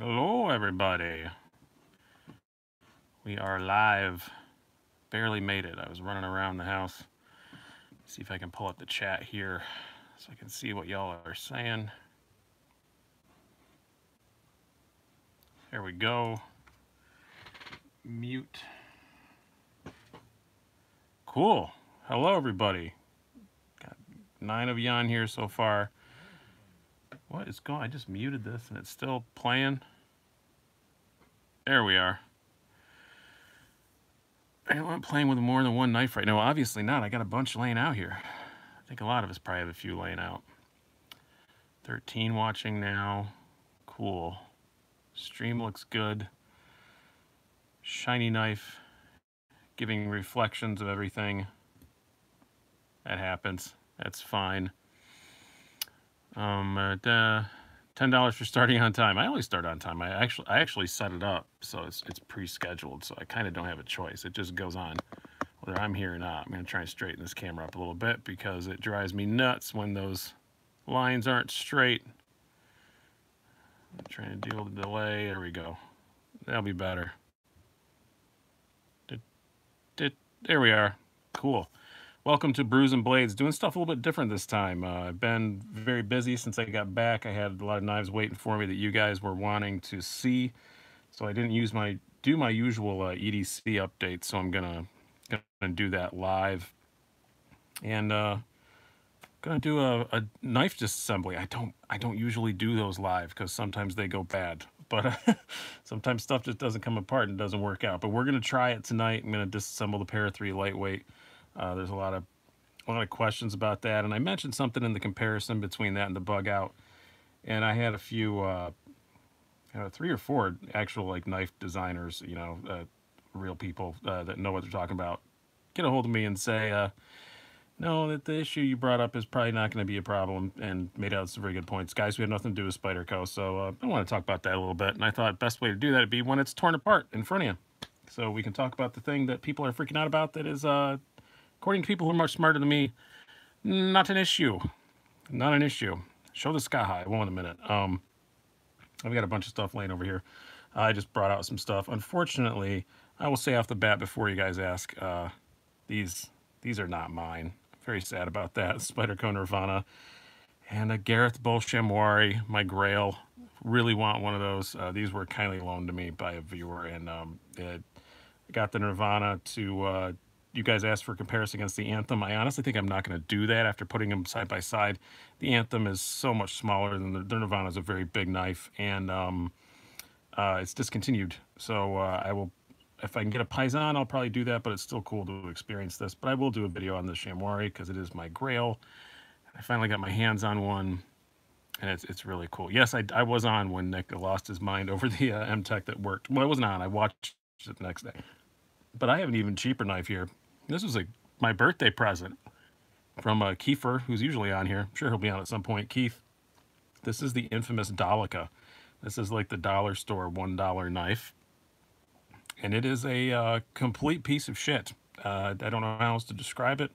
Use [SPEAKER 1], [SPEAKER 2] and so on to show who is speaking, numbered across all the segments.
[SPEAKER 1] Hello, everybody. We are live. Barely made it. I was running around the house. See if I can pull up the chat here so I can see what y'all are saying. There we go. Mute. Cool. Hello, everybody. Got nine of you on here so far. What is going? I just muted this and it's still playing. There we are. I don't want playing with more than one knife right now. Obviously not. I got a bunch laying out here. I think a lot of us probably have a few laying out. 13 watching now. Cool. Stream looks good. Shiny knife. Giving reflections of everything. That happens. That's fine. Um, uh, ten dollars for starting on time. I always start on time. I actually I actually set it up so it's it's pre-scheduled, so I kind of don't have a choice. It just goes on whether I'm here or not. I'm gonna try and straighten this camera up a little bit because it drives me nuts when those lines aren't straight. I'm trying to deal with the delay. There we go. That'll be better. There we are. Cool. Welcome to Brews and Blades. Doing stuff a little bit different this time. Uh, I've been very busy since I got back. I had a lot of knives waiting for me that you guys were wanting to see, so I didn't use my do my usual uh, EDC update. So I'm gonna gonna do that live, and uh, gonna do a, a knife disassembly. I don't I don't usually do those live because sometimes they go bad. But sometimes stuff just doesn't come apart and doesn't work out. But we're gonna try it tonight. I'm gonna disassemble the Para 3 lightweight. Uh, there's a lot of a lot of questions about that, and I mentioned something in the comparison between that and the bug out, and I had a few, uh, you know, three or four actual like knife designers, you know, uh, real people uh, that know what they're talking about, get a hold of me and say, uh, no, that the issue you brought up is probably not going to be a problem, and made out some very good points, guys. We have nothing to do with Spyderco, so uh, I want to talk about that a little bit, and I thought best way to do that would be when it's torn apart in front of you, so we can talk about the thing that people are freaking out about that is uh according to people who are much smarter than me, not an issue. Not an issue. Show the sky high. One in a minute. Um, I've got a bunch of stuff laying over here. I just brought out some stuff. Unfortunately, I will say off the bat before you guys ask, uh, these these are not mine. Very sad about that. Spyderco Nirvana and a Gareth Bull Shamwari, my grail. Really want one of those. Uh, these were kindly loaned to me by a viewer, and um, it, got the Nirvana to uh, you guys asked for a comparison against the Anthem. I honestly think I'm not going to do that after putting them side by side. The Anthem is so much smaller than the, the Nirvana is a very big knife, and um, uh, it's discontinued. So uh, I will, if I can get a Paysan, I'll probably do that. But it's still cool to experience this. But I will do a video on the Shamwari because it is my Grail. I finally got my hands on one, and it's it's really cool. Yes, I, I was on when Nick lost his mind over the uh, M Tech that worked. Well, I wasn't on. I watched it the next day. But I have an even cheaper knife here. This was a my birthday present from uh, Kiefer, who's usually on here. I'm sure he'll be on at some point. Keith, this is the infamous Dolica. This is like the dollar store one dollar knife, and it is a uh, complete piece of shit. Uh, I don't know how else to describe it.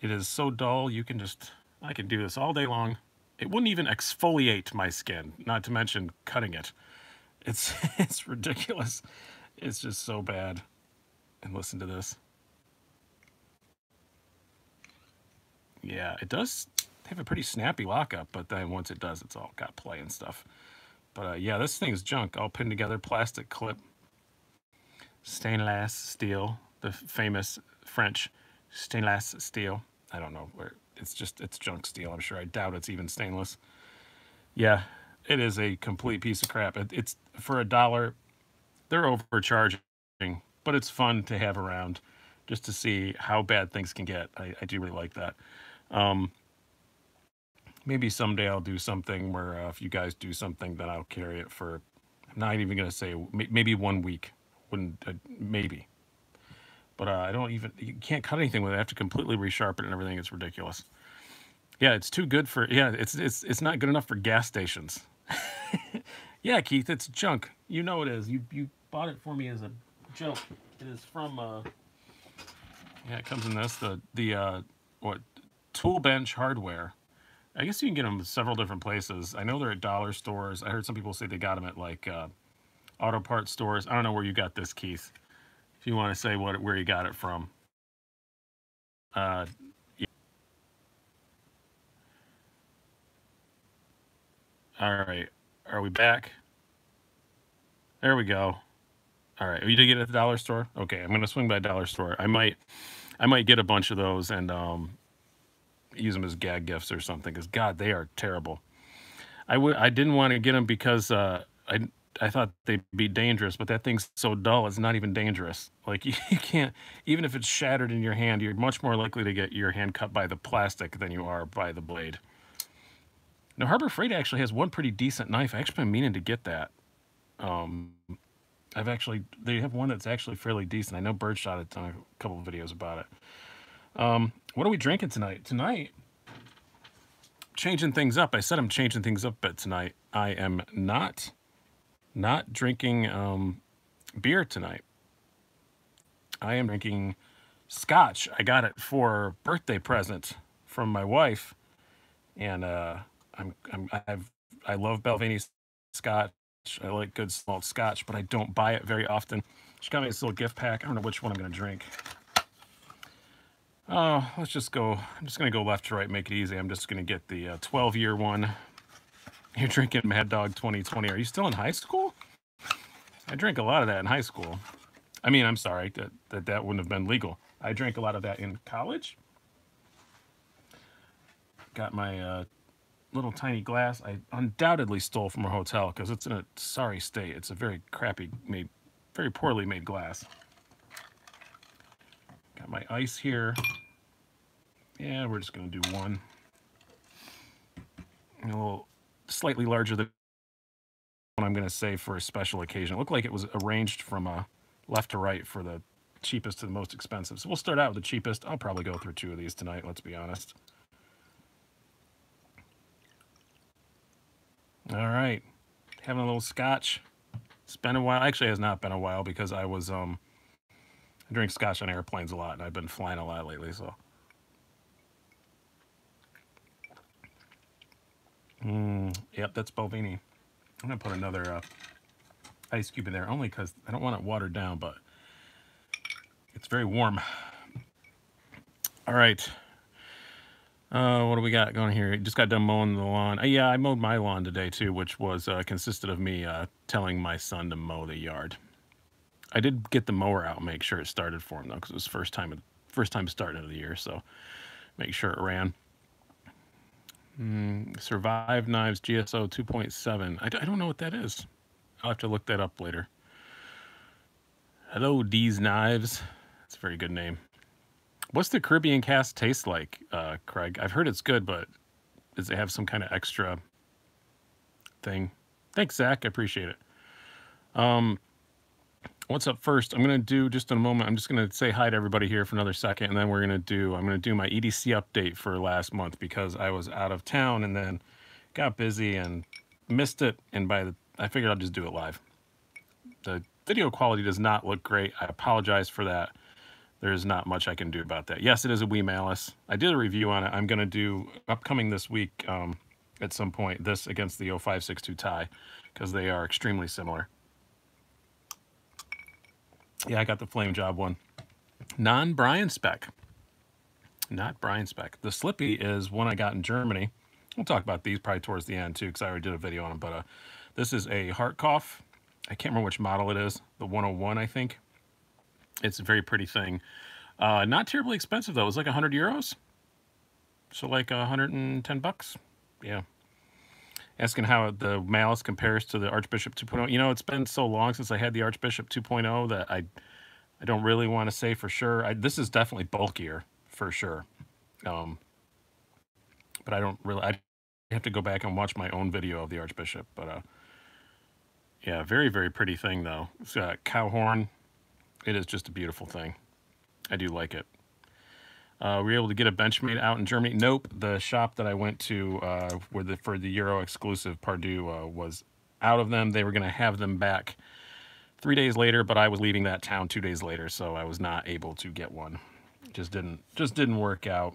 [SPEAKER 1] It is so dull. You can just I can do this all day long. It wouldn't even exfoliate my skin, not to mention cutting it. It's it's ridiculous. It's just so bad. And listen to this. Yeah, it does have a pretty snappy lockup, but then once it does, it's all got play and stuff. But uh, yeah, this thing is junk, all pinned together, plastic clip, stainless steel, the famous French stainless steel. I don't know where it's just it's junk steel. I'm sure. I doubt it's even stainless. Yeah, it is a complete piece of crap. It, it's for a dollar. They're overcharging, but it's fun to have around just to see how bad things can get. I, I do really like that. Um, maybe someday I'll do something where uh, if you guys do something, then I'll carry it for. I'm not even gonna say maybe one week. Wouldn't uh, maybe. But uh, I don't even. You can't cut anything with it. I have to completely resharpen it and everything. It's ridiculous. Yeah, it's too good for. Yeah, it's it's it's not good enough for gas stations. yeah, Keith, it's junk. You know it is. You you bought it for me as a joke. It is from. Uh, yeah, it comes in this the the uh, what tool bench hardware. I guess you can get them several different places. I know they're at dollar stores. I heard some people say they got them at like uh, auto parts stores. I don't know where you got this, Keith. If you want to say what where you got it from. Uh. All right. Are we back? There we go. All right. You did get it at the dollar store? Okay, I'm gonna swing by dollar store. I might, I might get a bunch of those and um, use them as gag gifts or something. Because God, they are terrible. I would. I didn't want to get them because uh, I I thought they'd be dangerous, but that thing's so dull, it's not even dangerous. Like you, you can't, even if it's shattered in your hand, you're much more likely to get your hand cut by the plastic than you are by the blade. Now, Harbor Freight actually has one pretty decent knife. I actually been meaning to get that. Um, I've actually, they have one that's actually fairly decent. I know Birdshot had done a couple videos about it. Um, what are we drinking tonight? Tonight, changing things up. I said I'm changing things up, but tonight I am not not drinking um, beer tonight. I am drinking scotch. I got it for birthday present from my wife, and uh, I'm, I'm I've I love Balvenie scotch. I like good small scotch, but I don't buy it very often. She got me this little gift pack. I don't know which one I'm gonna drink. Oh, let's just go. I'm just gonna go left to right, make it easy. I'm just gonna get the uh, 12 year one. You're drinking Mad Dog 2020. Are you still in high school? I drank a lot of that in high school. I mean, I'm sorry that that, that wouldn't have been legal. I drank a lot of that in college. Got my uh, little tiny glass. I undoubtedly stole from a hotel because it's in a sorry state. It's a very crappy made, very poorly made glass. Got my ice here. Yeah, we're just gonna do one. A little slightly larger than what I'm gonna say for a special occasion. It looked like it was arranged from uh, left to right for the cheapest to the most expensive. So we'll start out with the cheapest. I'll probably go through two of these tonight, let's be honest. All right, having a little scotch. It's been a while. Actually, it has not been a while because I was um, I drink scotch on airplanes a lot, and I've been flying a lot lately. So, mm, yep, that's Balvenie. I'm gonna put another uh, ice cube in there only because I don't want it watered down, but it's very warm. All right. Uh, what do we got going here? Just got done mowing the lawn. Uh, yeah, I mowed my lawn today too, which was uh, consisted of me uh, telling my son to mow the yard. I did get the mower out and make sure it started for him though, because it was first time first time starting of the year, so make sure it ran. Mm, Survive Knives GSO 2.7. I, I don't know what that is. I'll have to look that up later. Hello, D's Knives. That's a very good name. What's the Caribbean cask taste like, uh, Craig? I've heard it's good, but does it have some kind of extra thing? Thanks, Zach. I appreciate it. Um, what's up first? I'm going to do just in a moment. I'm just going to say hi to everybody here for another second, and then we're going to do, I'm going to do my EDC update for last month because I was out of town and then got busy and missed it. And by the, I figured I'll just do it live. The video quality does not look great. I apologize for that there's not much I can do about that. Yes, it is a Wee Malice. I did a review on it. I'm going to do upcoming this week um, at some point this against the 0562 Ti because they are extremely similar. Yeah, I got the Flame Job one. Non-Brian spec. Not Brian spec. The Slippy is one I got in Germany. We'll talk about these probably towards the end too because I already did a video on them. But uh, this is a Hartkopf. I can't remember which model it is. The 101, I think. It's a very pretty thing. Uh, not terribly expensive though. It was like 100 euros. So like 110 bucks. Yeah. Asking how the Malice compares to the Archbishop 2.0. You know, it's been so long since I had the Archbishop 2.0 that I I don't really want to say for sure. I, this is definitely bulkier for sure. Um, but I don't really. I have to go back and watch my own video of the Archbishop. But uh, yeah, very very pretty thing though. It's got cow horn it is just a beautiful thing. I do like it. Uh, we were able to get a Benchmade out in Germany. Nope, the shop that I went to uh, where the, for the Euro exclusive Pardue uh, was out of them. They were going to have them back three days later, but I was leaving that town two days later, so I was not able to get one. Just didn't just didn't work out.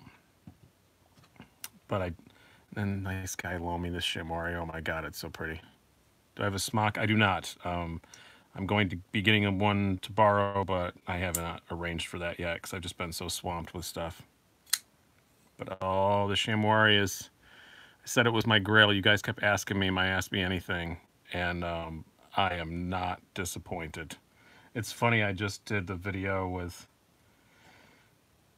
[SPEAKER 1] But I And nice guy loaned me this Shamwari. Oh my god, it's so pretty. Do I have a smock? I do not. Um, I'm going to be getting one to borrow, but I haven't arranged for that yet because I've just been so swamped with stuff. But oh, the Shamwari is... I said it was my grail. You guys kept asking me, my Ask Me Anything, and um, I am not disappointed. It's funny, I just did the video with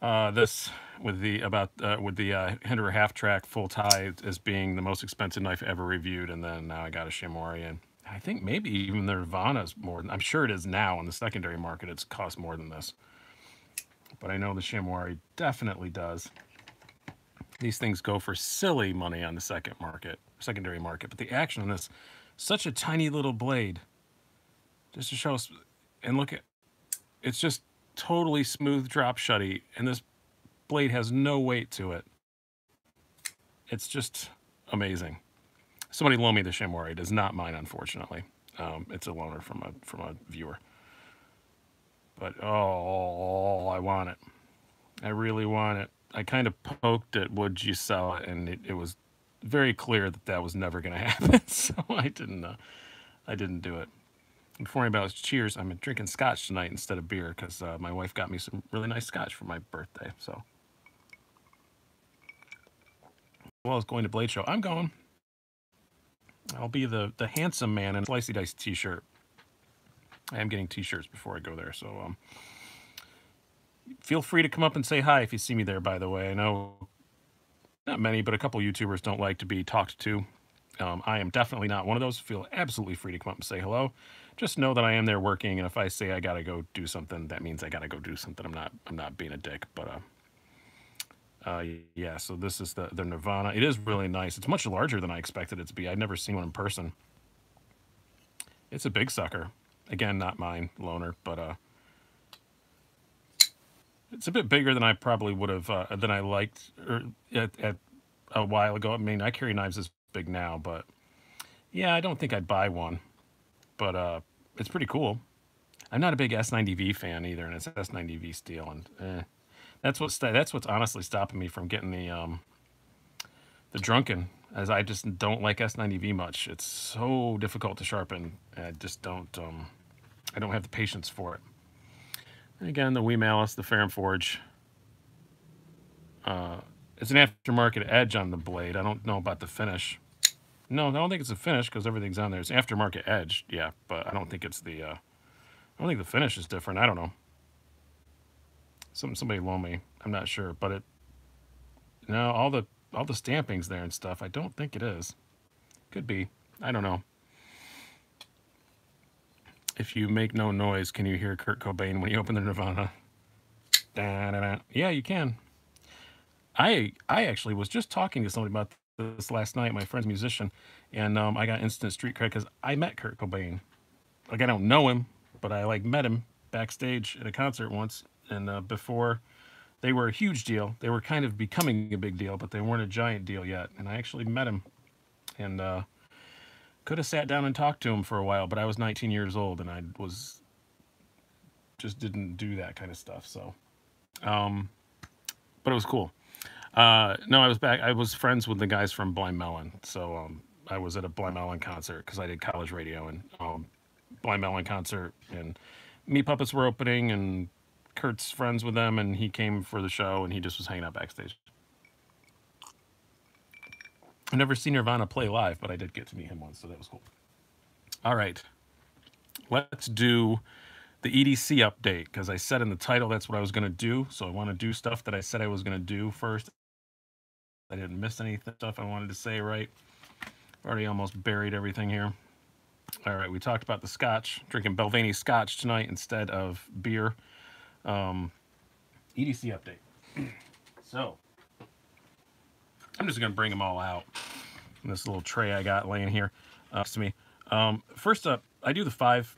[SPEAKER 1] uh, this with the about uh, with the uh, Hinderer half track full tie as being the most expensive knife ever reviewed, and then now I got a Shamwari, and I think maybe even the Nirvana's more. Than, I'm sure it is now in the secondary market. It's cost more than this, but I know the Shamwari definitely does. These things go for silly money on the second market, secondary market, but the action on this, such a tiny little blade, just to show us, and look at, it's just totally smooth drop shutty, and this blade has no weight to it. It's just amazing. Somebody loaned me the Shamwari. It is not mine, unfortunately. Um, it's a loaner from a from a viewer. But oh, I want it. I really want it. I kind of poked it, would you sell it? And it, it was very clear that that was never going to happen. so I didn't, uh, I didn't do it. Before about cheers, I'm drinking scotch tonight instead of beer because uh, my wife got me some really nice scotch for my birthday. So, well as going to Blade Show, I'm going. I'll be the the handsome man in a slicey dice t-shirt. I am getting t-shirts before I go there, so um, feel free to come up and say hi if you see me there. By the way, I know not many, but a couple YouTubers don't like to be talked to. Um, I am definitely not one of those. Feel absolutely free to come up and say hello. Just know that I am there working, and if I say I gotta go do something, that means I gotta go do something. I'm not I'm not being a dick, but uh, uh, yeah. So this is the the Nirvana. It is really nice. It's much larger than I expected it to be. I'd never seen one in person. It's a big sucker. Again, not mine, loaner, but uh, it's a bit bigger than I probably would have uh, than I liked or er, at, at a while ago. I mean, I carry knives this big now, but yeah, I don't think I'd buy one. But uh, it's pretty cool. I'm not a big S90V fan either, and it's S90V steel, and eh. That's what's that's what's honestly stopping me from getting the um, the drunken, as I just don't like S90V much. It's so difficult to sharpen. I just don't um, I don't have the patience for it. And again, the Wee Malice, the Ferrum Forge. Uh, it's an aftermarket edge on the blade. I don't know about the finish. No, I don't think it's a finish because everything's on there. It's aftermarket edge, yeah, but I don't think it's the. Uh, I don't think the finish is different. I don't know. Some somebody loaned me. I'm not sure, but it. No, all the all the stampings there and stuff. I don't think it is. Could be. I don't know. If you make no noise, can you hear Kurt Cobain when you open the Nirvana? Da, da, da. Yeah, you can. I I actually was just talking to somebody about this last night. My friend's musician, and um, I got instant street cred because I met Kurt Cobain. Like I don't know him, but I like met him backstage at a concert once, and uh, before they were a huge deal. They were kind of becoming a big deal, but they weren't a giant deal yet. And I actually met him, and uh, could have sat down and talked to him for a while, but I was 19 years old and I was just didn't do that kind of stuff. So, um, but it was cool. Uh, no, I was back. I was friends with the guys from Blind Melon. So, um, I was at a Blind Melon concert because I did college radio and, um, Blind Melon concert and Meat Puppets were opening and Kurt's friends with them and he came for the show and he just was hanging out backstage. I've never seen Nirvana play live, but I did get to meet him once, so that was cool. All right, let's do the EDC update because I said in the title that's what I was going to do. So I want to do stuff that I said I was going to do first. I didn't miss any stuff I wanted to say right. Already almost buried everything here. All right, we talked about the scotch, drinking Balvenie scotch tonight instead of beer. Um, EDC update. so, I'm just going to bring them all out in this little tray I got laying here uh, next to me. Um, first up, I do the five.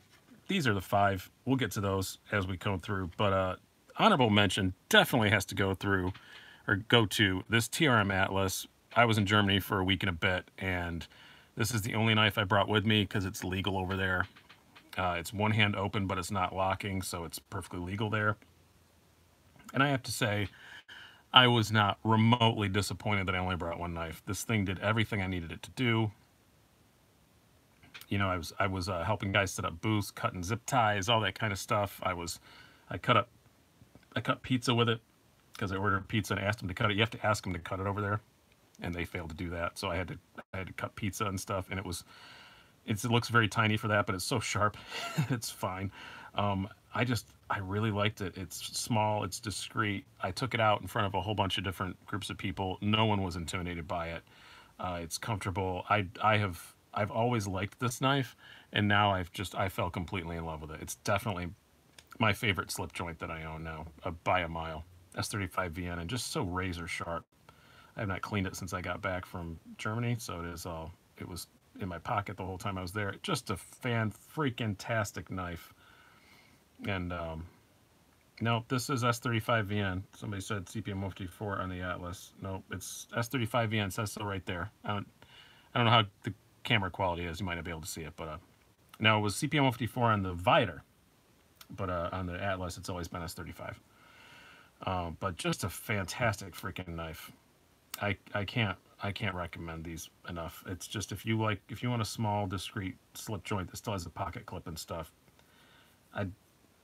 [SPEAKER 1] These are the five. We'll get to those as we come through. But uh, honorable mention definitely has to go through or go to this TRM Atlas. I was in Germany for a week and a bit, and this is the only knife I brought with me because it's legal over there. Uh, it's one hand open, but it's not locking, so it's perfectly legal there. And I have to say, I was not remotely disappointed that I only brought one knife. This thing did everything I needed it to do. You know, I was I was uh, helping guys set up booths, cutting zip ties, all that kind of stuff. I was I cut up I cut pizza with it because I ordered pizza and asked them to cut it. You have to ask them to cut it over there, and they failed to do that. So I had to I had to cut pizza and stuff, and it was it looks very tiny for that, but it's so sharp, it's fine. Um, I just I really liked it. It's small, it's discreet. I took it out in front of a whole bunch of different groups of people. No one was intimidated by it. Uh, it's comfortable. I I have I've always liked this knife, and now I've just I fell completely in love with it. It's definitely my favorite slip joint that I own now, uh, by a mile. S35 VN, and just so razor sharp. I have not cleaned it since I got back from Germany, so it is all. It was in my pocket the whole time I was there. Just a fan freaking tastic knife. And um, no, this is S35VN. Somebody said CPM 54 on the Atlas. No, it's S35VN. Says so right there. I don't, I don't know how the camera quality is. You might not be able to see it, but uh, no, it was CPM 54 on the Vider, but uh, on the Atlas, it's always been S35. Uh, but just a fantastic freaking knife. I I can't I can't recommend these enough. It's just if you like if you want a small discreet slip joint that still has a pocket clip and stuff, I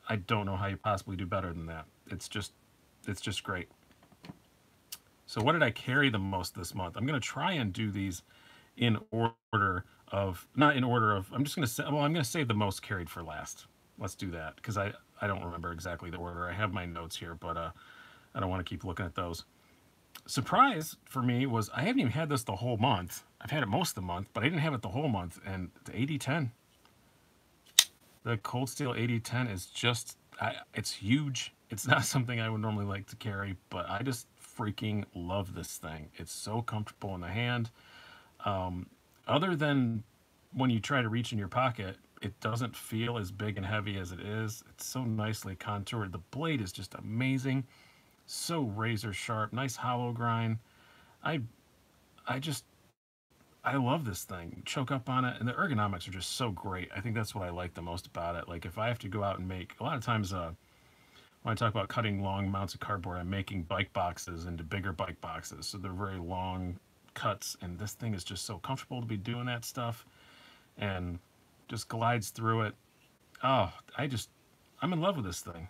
[SPEAKER 1] I don't know how you possibly do better than that. It's just it's just great. So what did I carry the most this month? I'm gonna try and do these in order of not in order of I'm just gonna say well I'm gonna save the most carried for last. Let's do that because I I don't remember exactly the order. I have my notes here, but uh, I don't want to keep looking at those surprise for me was I haven't even had this the whole month. I've had it most of the month, but I didn't have it the whole month. And the 8010, the Cold Steel 8010 is just, I, it's huge. It's not something I would normally like to carry, but I just freaking love this thing. It's so comfortable in the hand. Um, other than when you try to reach in your pocket, it doesn't feel as big and heavy as it is. It's so nicely contoured. The blade is just amazing so razor sharp, nice hollow grind. I, I just, I love this thing. Choke up on it, and the ergonomics are just so great. I think that's what I like the most about it. Like if I have to go out and make, a lot of times, uh, when I talk about cutting long amounts of cardboard, I'm making bike boxes into bigger bike boxes. So they're very long cuts, and this thing is just so comfortable to be doing that stuff, and just glides through it. Oh, I just, I'm in love with this thing.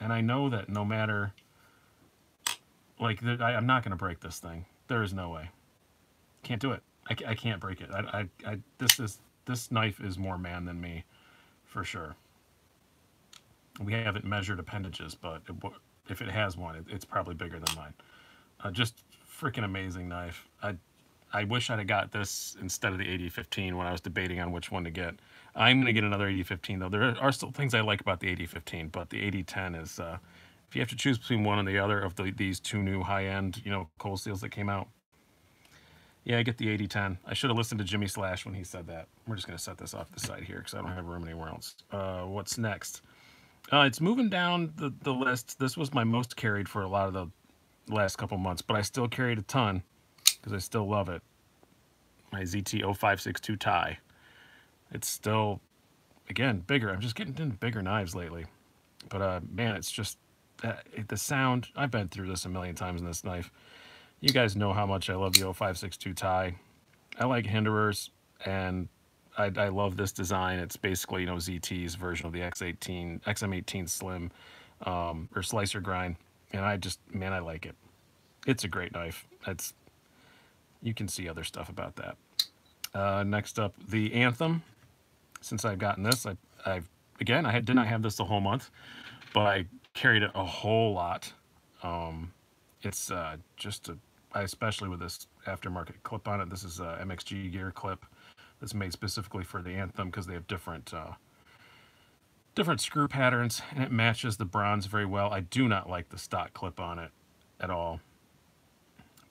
[SPEAKER 1] And I know that no matter like, I, am not going to break this thing. There is no way. Can't do it. I, I can't break it. I, I, I, this is this knife is more man than me, for sure. We haven't measured appendages, but it, if it has one, it, it's probably bigger than mine. Uh, just freaking amazing knife. I, I wish I'd have got this instead of the 8015 when I was debating on which one to get. I'm going to get another 8015 though. There are still things I like about the 8015, but the 8010 is uh, if you have to choose between one and the other of the, these two new high-end, you know, Cold Steels that came out, yeah, I get the 8010. I should have listened to Jimmy Slash when he said that. We're just going to set this off the side here because I don't have room anywhere else. Uh, what's next? Uh, it's moving down the, the list. This was my most carried for a lot of the last couple months, but I still carried a ton because I still love it. My ZT0562 Ti. It's still, again, bigger. I'm just getting into bigger knives lately. But uh, man, it's just uh, the sound, I've been through this a million times in this knife. You guys know how much I love the 0562 Ti. I like Hinderers, and I, I love this design. It's basically, you know, ZT's version of the X18, XM18 Slim, um, or Slicer Grind. And I just, man, I like it. It's a great knife. It's, you can see other stuff about that. Uh, next up, the Anthem. Since I've gotten this, I, I've, again, I did not have this the whole month, but I carried it a whole lot. Um, it's uh, just a, especially with this aftermarket clip on it. This is a MXG gear clip that's made specifically for the Anthem because they have different uh, different screw patterns and it matches the bronze very well. I do not like the stock clip on it at all,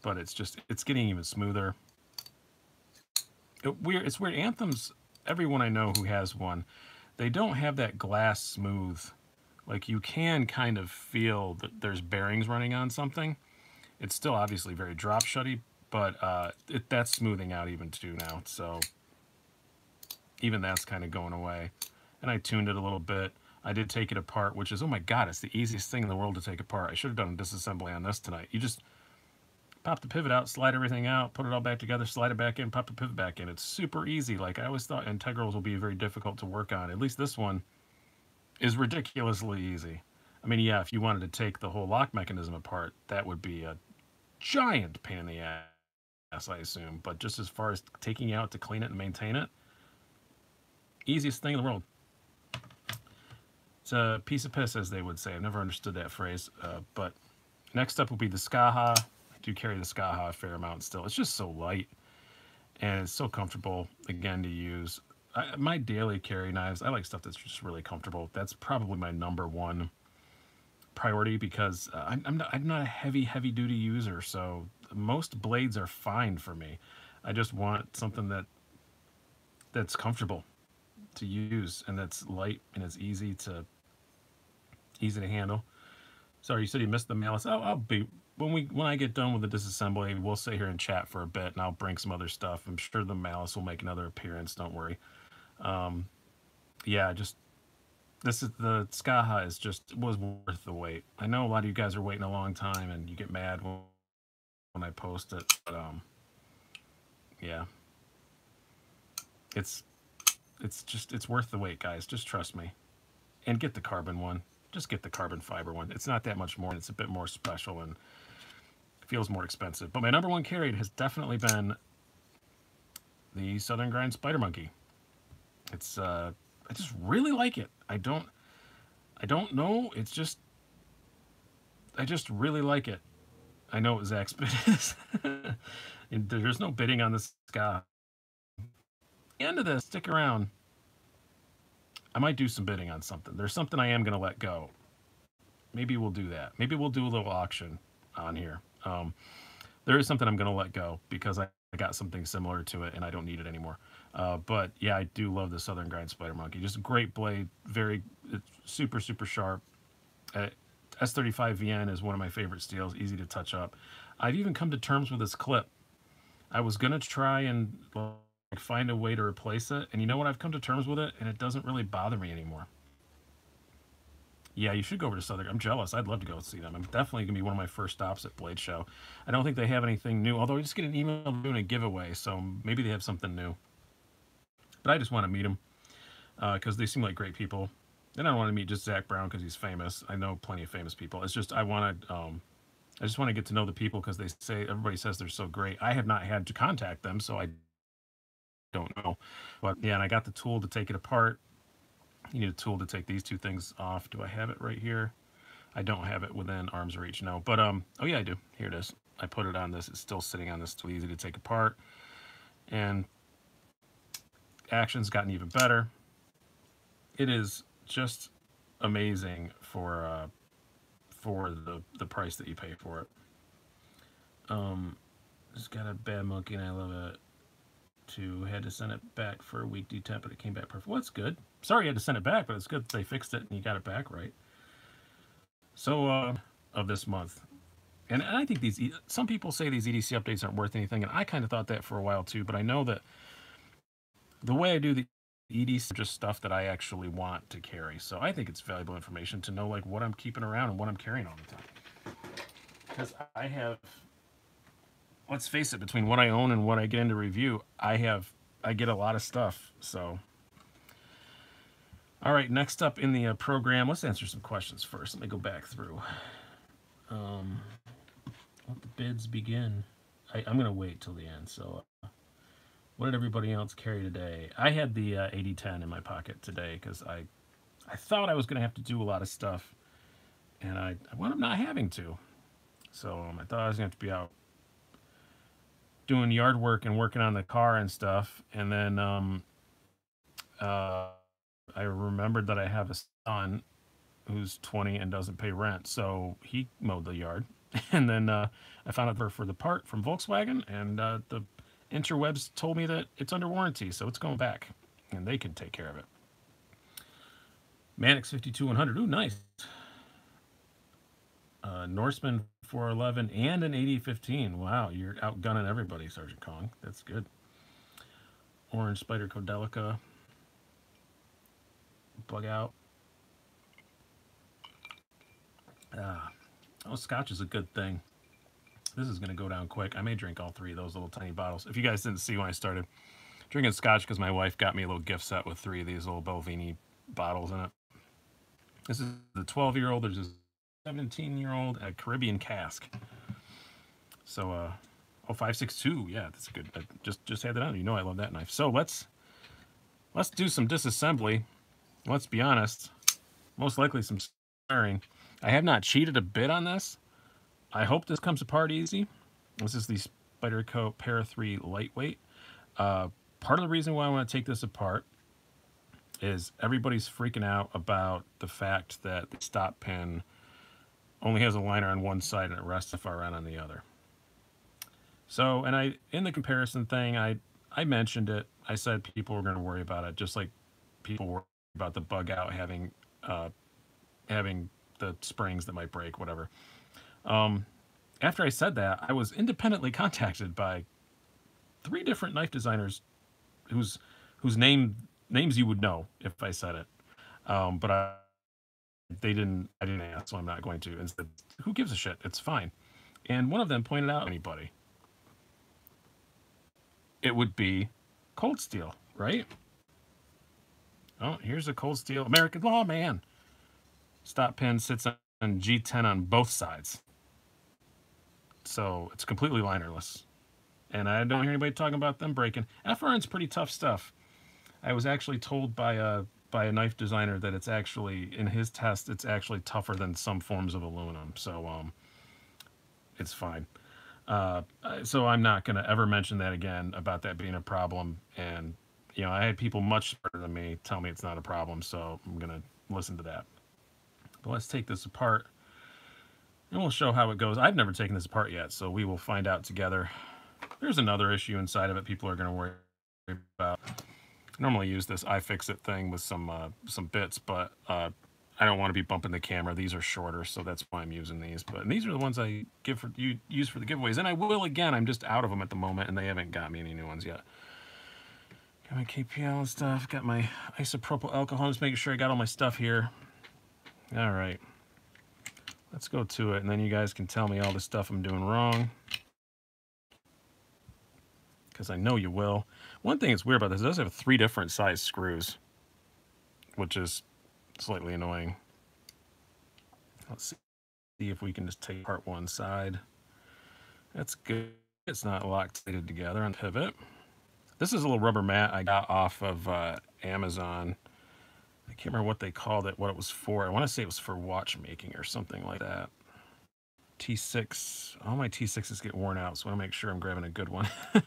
[SPEAKER 1] but it's just it's getting even smoother. It, weird. It's weird. Anthems. Everyone I know who has one, they don't have that glass smooth like you can kind of feel that there's bearings running on something. It's still obviously very drop shutty, but uh, it, that's smoothing out even too now. So even that's kind of going away. And I tuned it a little bit. I did take it apart, which is, oh my God, it's the easiest thing in the world to take apart. I should have done a disassembly on this tonight. You just pop the pivot out, slide everything out, put it all back together, slide it back in, pop the pivot back in. It's super easy. Like I always thought integrals will be very difficult to work on. At least this one is ridiculously easy. I mean, yeah, if you wanted to take the whole lock mechanism apart, that would be a giant pain in the ass, I assume. But just as far as taking out to clean it and maintain it, easiest thing in the world. It's a piece of piss, as they would say. I've never understood that phrase. Uh, but next up will be the Skaha. I do carry the Skaha a fair amount still. It's just so light and it's so comfortable, again, to use. I, my daily carry knives, I like stuff that's just really comfortable. That's probably my number one priority because uh, I'm, I'm, not, I'm not a heavy, heavy duty user. So most blades are fine for me. I just want something that that's comfortable to use and that's light and it's easy to easy to handle. Sorry, you said you missed the malice. I'll, I'll be when we when I get done with the disassembly, we'll sit here and chat for a bit, and I'll bring some other stuff. I'm sure the malice will make another appearance. Don't worry. Um, yeah, just this is the Skaha is just was worth the wait. I know a lot of you guys are waiting a long time, and you get mad when, when I post it, but um, yeah, it's it's just it's worth the wait, guys. Just trust me, and get the carbon one just get the carbon fiber one. It's not that much more. It's a bit more special and feels more expensive. But my number one carried has definitely been the Southern Grind Spider Monkey. It's uh, I just really like it. I don't I don't know. It's just I just really like it. I know what Zach's bid is. there's no bidding on this guy. End of this. Stick around. I might do some bidding on something. There's something I am going to let go. Maybe we'll do that. Maybe we'll do a little auction on here. Um, there is something I'm going to let go because I, got something similar to it and I don't need it anymore. Uh, but yeah, I do love the Southern Grind Spider Monkey. Just a great blade, very super, super sharp. Uh, S35 VN is one of my favorite steels, easy to touch up. I've even come to terms with this clip. I was going to try and find a way to replace it. And you know what? I've come to terms with it, and it doesn't really bother me anymore. Yeah, you should go over to Southern. I'm jealous. I'd love to go see them. I'm definitely going to be one of my first stops at Blade Show. I don't think they have anything new, although I just get an email doing a giveaway, so maybe they have something new. But I just want to meet them because uh, they seem like great people. And I don't want to meet just Zac Brown because he's famous. I know plenty of famous people. It's just I want to um, I just want to get to know the people because they say everybody says they're so great. I have not had to contact them, so I don't know. But yeah, and I got the tool to take it apart. You need a tool to take these two things off. Do I have it right here? I don't have it within arm's reach, no. But, um, oh yeah, I do. Here it is. I put it on this. It's still sitting on this tool, easy to take apart. And action's gotten even better. It is just amazing for, uh, for the, the price that you pay for it. Um, it's got a bad monkey and I love it to had to send it back for a weak detent, but it came back perfect. Well, that's good. Sorry you had to send it back, but it's good they fixed it and you got it back right. So, uh, of this month. And I think these, some people say these EDC updates aren't worth anything, and I kind of thought that for a while too, but I know that the way I do the EDC just stuff that I actually want to carry. So I think it's valuable information to know like what I'm keeping around and what I'm carrying all the time. Because I have let's face it, between what I own and what I get into review, I have I get a lot of stuff. So, all right, next up in the uh, program, let's answer some questions first. Let me go back through. Um, let the bids begin. I, am going to wait till the end. So, what did everybody else carry today? I had the uh, 8010 in my pocket today because I, I thought I was going to have to do a lot of stuff, and I, I wound up not having to. So um, I thought I was going to have to be out doing yard work and working on the car and stuff. And then um, uh, I remembered that I have a son who's 20 and doesn't pay rent. So he mowed the yard. And then uh, I found out for the part from Volkswagen, and uh, the interwebs told me that it's under warranty, so it's going back, and they can take care of it. Manix 52100, ooh, nice. Uh, Norseman 411 and an 8015. Wow, you're outgunning everybody, Sergeant Kong. That's good. Orange Spyderco Delica. Bug out. Uh, oh, scotch is a good thing. This is going to go down quick. I may drink all three of those little tiny bottles. If you guys didn't see when I started drinking scotch because my wife got me a little gift set with three of these little Balvenie bottles in it. This is the 12 year old. There's a 17 year old, a Caribbean cask. So, uh, oh, 562. Yeah, that's good. I just, just had that on. You know I love that knife. So let's, let's do some disassembly. Let's be honest. Most likely some stirring. I have not cheated a bit on this. I hope this comes apart easy. This is the Spyderco Para 3 Lightweight. Uh, part of the reason why I want to take this apart is everybody's freaking out about the fact that the stop pin only has a liner on one side and it rests end on the other. So, and I, in the comparison thing, I, I mentioned it. I said people were going to worry about it, just like people worry about the bug out having, uh, having the springs that might break, whatever. Um, after I said that, I was independently contacted by three different knife designers whose whose name names you would know if I said it. Um, but I they didn't I didn't ask, so I'm not going to. Instead, who gives a shit? It's fine. And one of them pointed out anybody. It would be Cold Steel, right? Oh, here's a Cold Steel American Lawman. Stop pin sits on G10 on both sides. So it's completely linerless. And I don't hear anybody talking about them breaking. FRN's pretty tough stuff. I was actually told by a by a knife designer that it's actually in his test it's actually tougher than some forms of aluminum. So um, it's fine. Uh, so I'm not going to ever mention that again about that being a problem. And you know, I had people much smarter than me tell me it's not a problem, so I'm going to listen to that. But let's take this apart and we'll show how it goes. I've never taken this apart yet, so we will find out together. There's another issue inside of it people are going to worry about. Normally use this iFixit thing with some uh, some bits, but uh, I don't want to be bumping the camera. These are shorter, so that's why I'm using these. But these are the ones I give for you use for the giveaways, and I will again. I'm just out of them at the moment, and they haven't got me any new ones yet. Got my KPL and stuff. Got my isopropyl alcohol. Just making sure I got all my stuff here. All right. Let's go to it, and then you guys can tell me all the stuff I'm doing wrong. Because I know you will. One thing that's weird about this, it does have three different size screws, which is slightly annoying. Let's see if we can just take apart one side. That's good. It's not locked together on pivot. This is a little rubber mat I got off of uh, Amazon. I can't remember what they called it, what it was for. I want to say it was for watchmaking or something like that. T6. All my T6s get worn out, so I want to make sure I'm grabbing a good one. there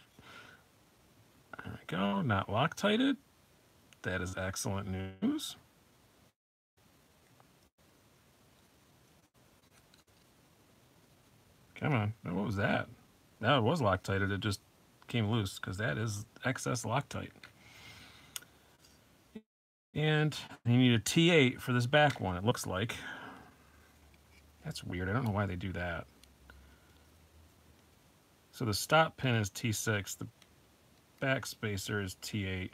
[SPEAKER 1] we go. Not Loctited. That is excellent news. Come on. What was that? It was Loctited. It just came loose because that is excess Loctite. And you need a T8 for this back one, it looks like. That's weird. I don't know why they do that. So the stop pin is T6. The back spacer is T8.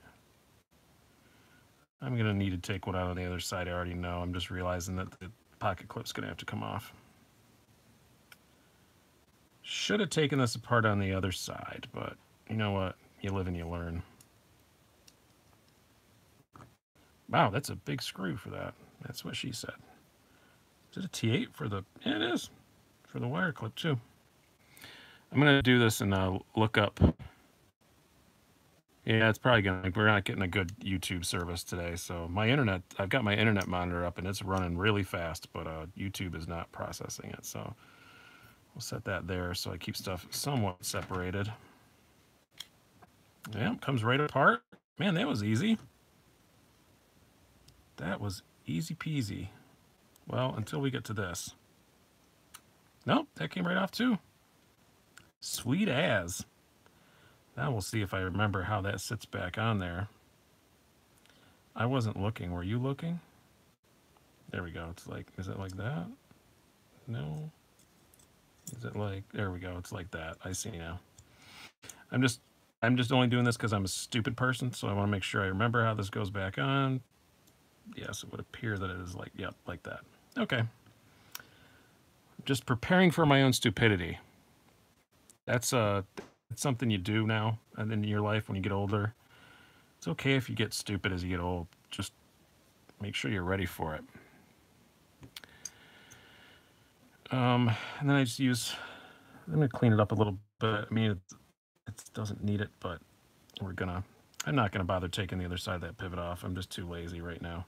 [SPEAKER 1] I'm going to need to take one out on the other side. I already know. I'm just realizing that the pocket clip's going to have to come off. Should have taken this apart on the other side, but you know what? You live and you learn. Wow, that's a big screw for that. That's what she said. Is it a T8 for the... Yeah, it is. For the wire clip, too. I'm going to do this and uh, look up... Yeah, it's probably going to... We're not getting a good YouTube service today, so my internet... I've got my internet monitor up, and it's running really fast, but uh, YouTube is not processing it, so... We'll set that there so I keep stuff somewhat separated. Yeah, comes right apart. Man, that was easy. That was easy peasy. Well, until we get to this. Nope, that came right off too. Sweet as. Now we'll see if I remember how that sits back on there. I wasn't looking. Were you looking? There we go. It's like, is it like that? No. Is it like, there we go. It's like that. I see now. I'm just, I'm just only doing this because I'm a stupid person. So I want to make sure I remember how this goes back on yes, it would appear that it is like, yep, like that. Okay. just preparing for my own stupidity. That's uh that's something you do now and in your life when you get older. It's okay if you get stupid as you get old. Just make sure you're ready for it. Um, and then I just use, I'm gonna clean it up a little bit. I mean, it, doesn't need it, but we're gonna, I'm not gonna bother taking the other side of that pivot off. I'm just too lazy right now.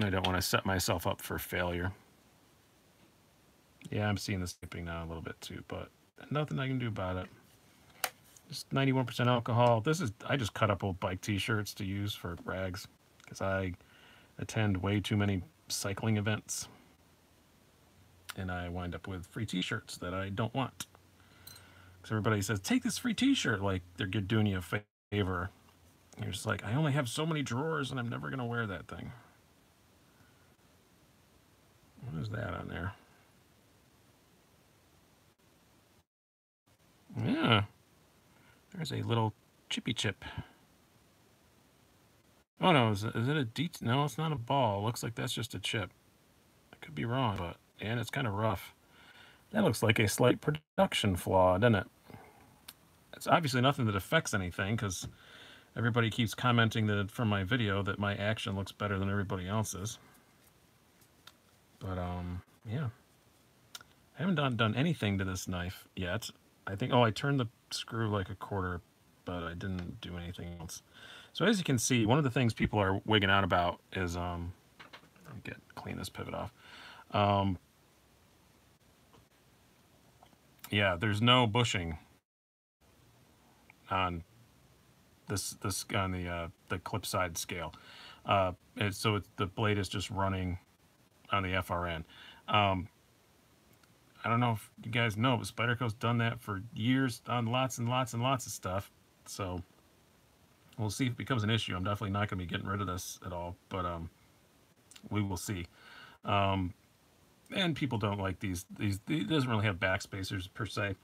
[SPEAKER 1] I don't want to set myself up for failure. Yeah, I'm seeing the skipping now a little bit too, but nothing I can do about it. Just 91% alcohol. This is, I just cut up old bike t-shirts to use for rags because I attend way too many cycling events. And I wind up with free t-shirts that I don't want. Because everybody says, take this free t-shirt, like they're good doing you a favor. You're just like, I only have so many drawers and I'm never going to wear that thing. What is that on there? Yeah. There's a little chippy chip. Oh no, is it, is it a D? No, it's not a ball. Looks like that's just a chip. I could be wrong, but and it's kind of rough. That looks like a slight production flaw, doesn't it? It's obviously nothing that affects anything because everybody keeps commenting that from my video that my action looks better than everybody else's. But um, yeah, I haven't done done anything to this knife yet. I think, oh, I turned the screw like a quarter, but I didn't do anything else. So as you can see, one of the things people are wigging out about is, um, get clean this pivot off. Um, yeah, there's no bushing on this this on the uh, the clip side scale. Uh, so it's, the blade is just running on the FRN. Um, I don't know if you guys know, but Spyderco's done that for years on lots and lots and lots of stuff. So we'll see if it becomes an issue. I'm definitely not going to be getting rid of this at all, but um, we will see. Um, and people don't like these. These it doesn't really have backspacers per se.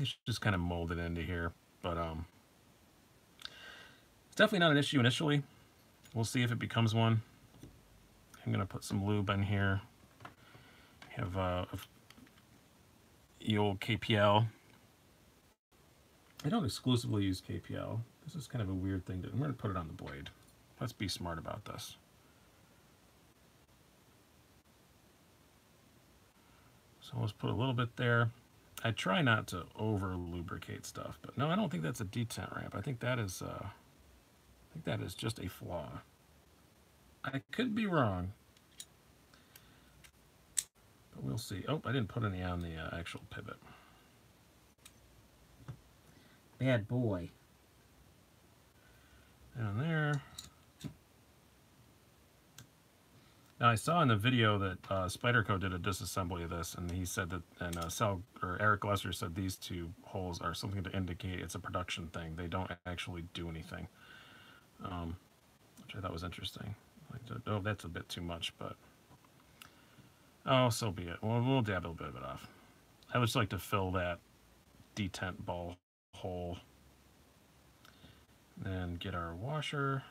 [SPEAKER 1] It's just kind of molded into here, but um, it's definitely not an issue initially. We'll see if it becomes one. I'm gonna put some lube in here. Have uh, the old KPL. I don't exclusively use KPL. This is kind of a weird thing. To, I'm going to put it on the blade. Let's be smart about this. So let's put a little bit there. I try not to over lubricate stuff, but no, I don't think that's a detent ramp. I think that is, uh, I think that is just a flaw. I could be wrong. But we'll see. Oh, I didn't put any on the uh, actual pivot.
[SPEAKER 2] Bad boy.
[SPEAKER 1] Down there. Now I saw in the video that uh, Spyderco did a disassembly of this, and he said that, and uh, Sal or Eric Glesser said these two holes are something to indicate it's a production thing. They don't actually do anything, um, which I thought was interesting. Like, oh, that's a bit too much, but Oh, so be it. We'll, we'll dab a little bit of it off. I would just like to fill that detent ball hole. Then get our washer.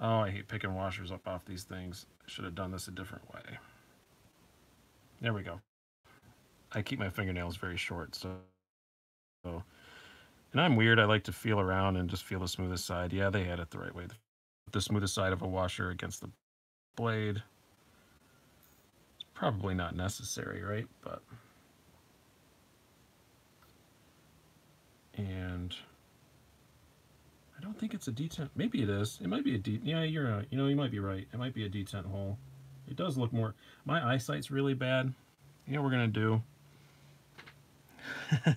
[SPEAKER 1] Oh, I hate picking washers up off these things. Should have done this a different way. There we go. I keep my fingernails very short, so, so and I'm weird. I like to feel around and just feel the smoothest side. Yeah, they had it the right way. The smoothest side of a washer against the blade. It's probably not necessary, right? But and I don't think it's a detent. Maybe it is. It might be a D. Yeah, you're. Uh, you know, you might be right. It might be a detent hole. It does look more. My eyesight's really bad. You know what we're gonna do?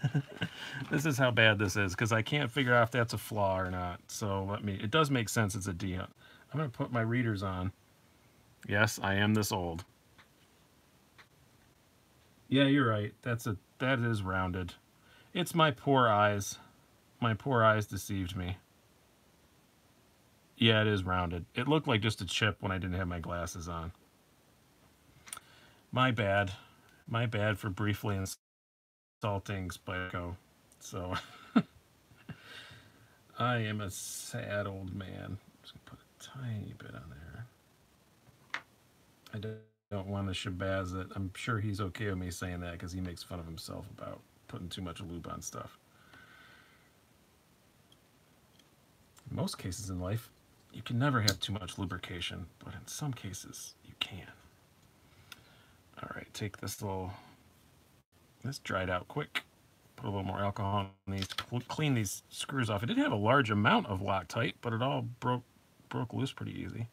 [SPEAKER 1] this is how bad this is because I can't figure out if that's a flaw or not. So let me. It does make sense. It's a D. I'm gonna put my readers on. Yes, I am this old. Yeah, you're right. That's a that is rounded. It's my poor eyes. My poor eyes deceived me. Yeah, it is rounded. It looked like just a chip when I didn't have my glasses on. My bad. My bad for briefly insulting Spyderco. So I am a sad old man. I'm just gonna put a tiny bit on there. I don't want to shabazz it. I'm sure he's okay with me saying that because he makes fun of himself about putting too much lube on stuff. In most cases in life, you can never have too much lubrication, but in some cases, you can. All right, take this little, this dried out quick. Put a little more alcohol on these, clean these screws off. It did have a large amount of Loctite, but it all broke broke loose pretty easy.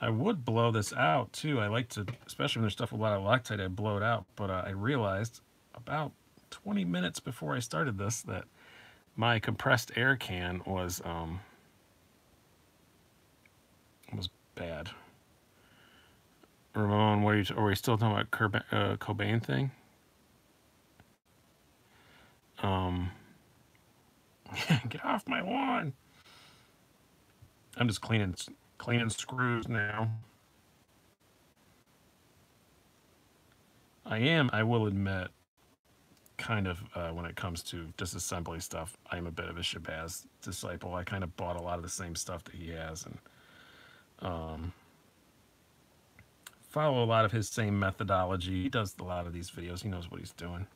[SPEAKER 1] I would blow this out too. I like to, especially when there's stuff with a lot of Loctite, I blow it out. But uh, I realized about 20 minutes before I started this that my compressed air can was um, was bad. Ramon, are, you, are we still talking about uh, Cobain thing? Um, get off my lawn. I'm just cleaning cleaning screws now. I am, I will admit, kind of uh, when it comes to disassembly stuff, I'm a bit of a Shabazz disciple. I kind of bought a lot of the same stuff that he has and um, follow a lot of his same methodology. He does a lot of these videos. He knows what he's doing.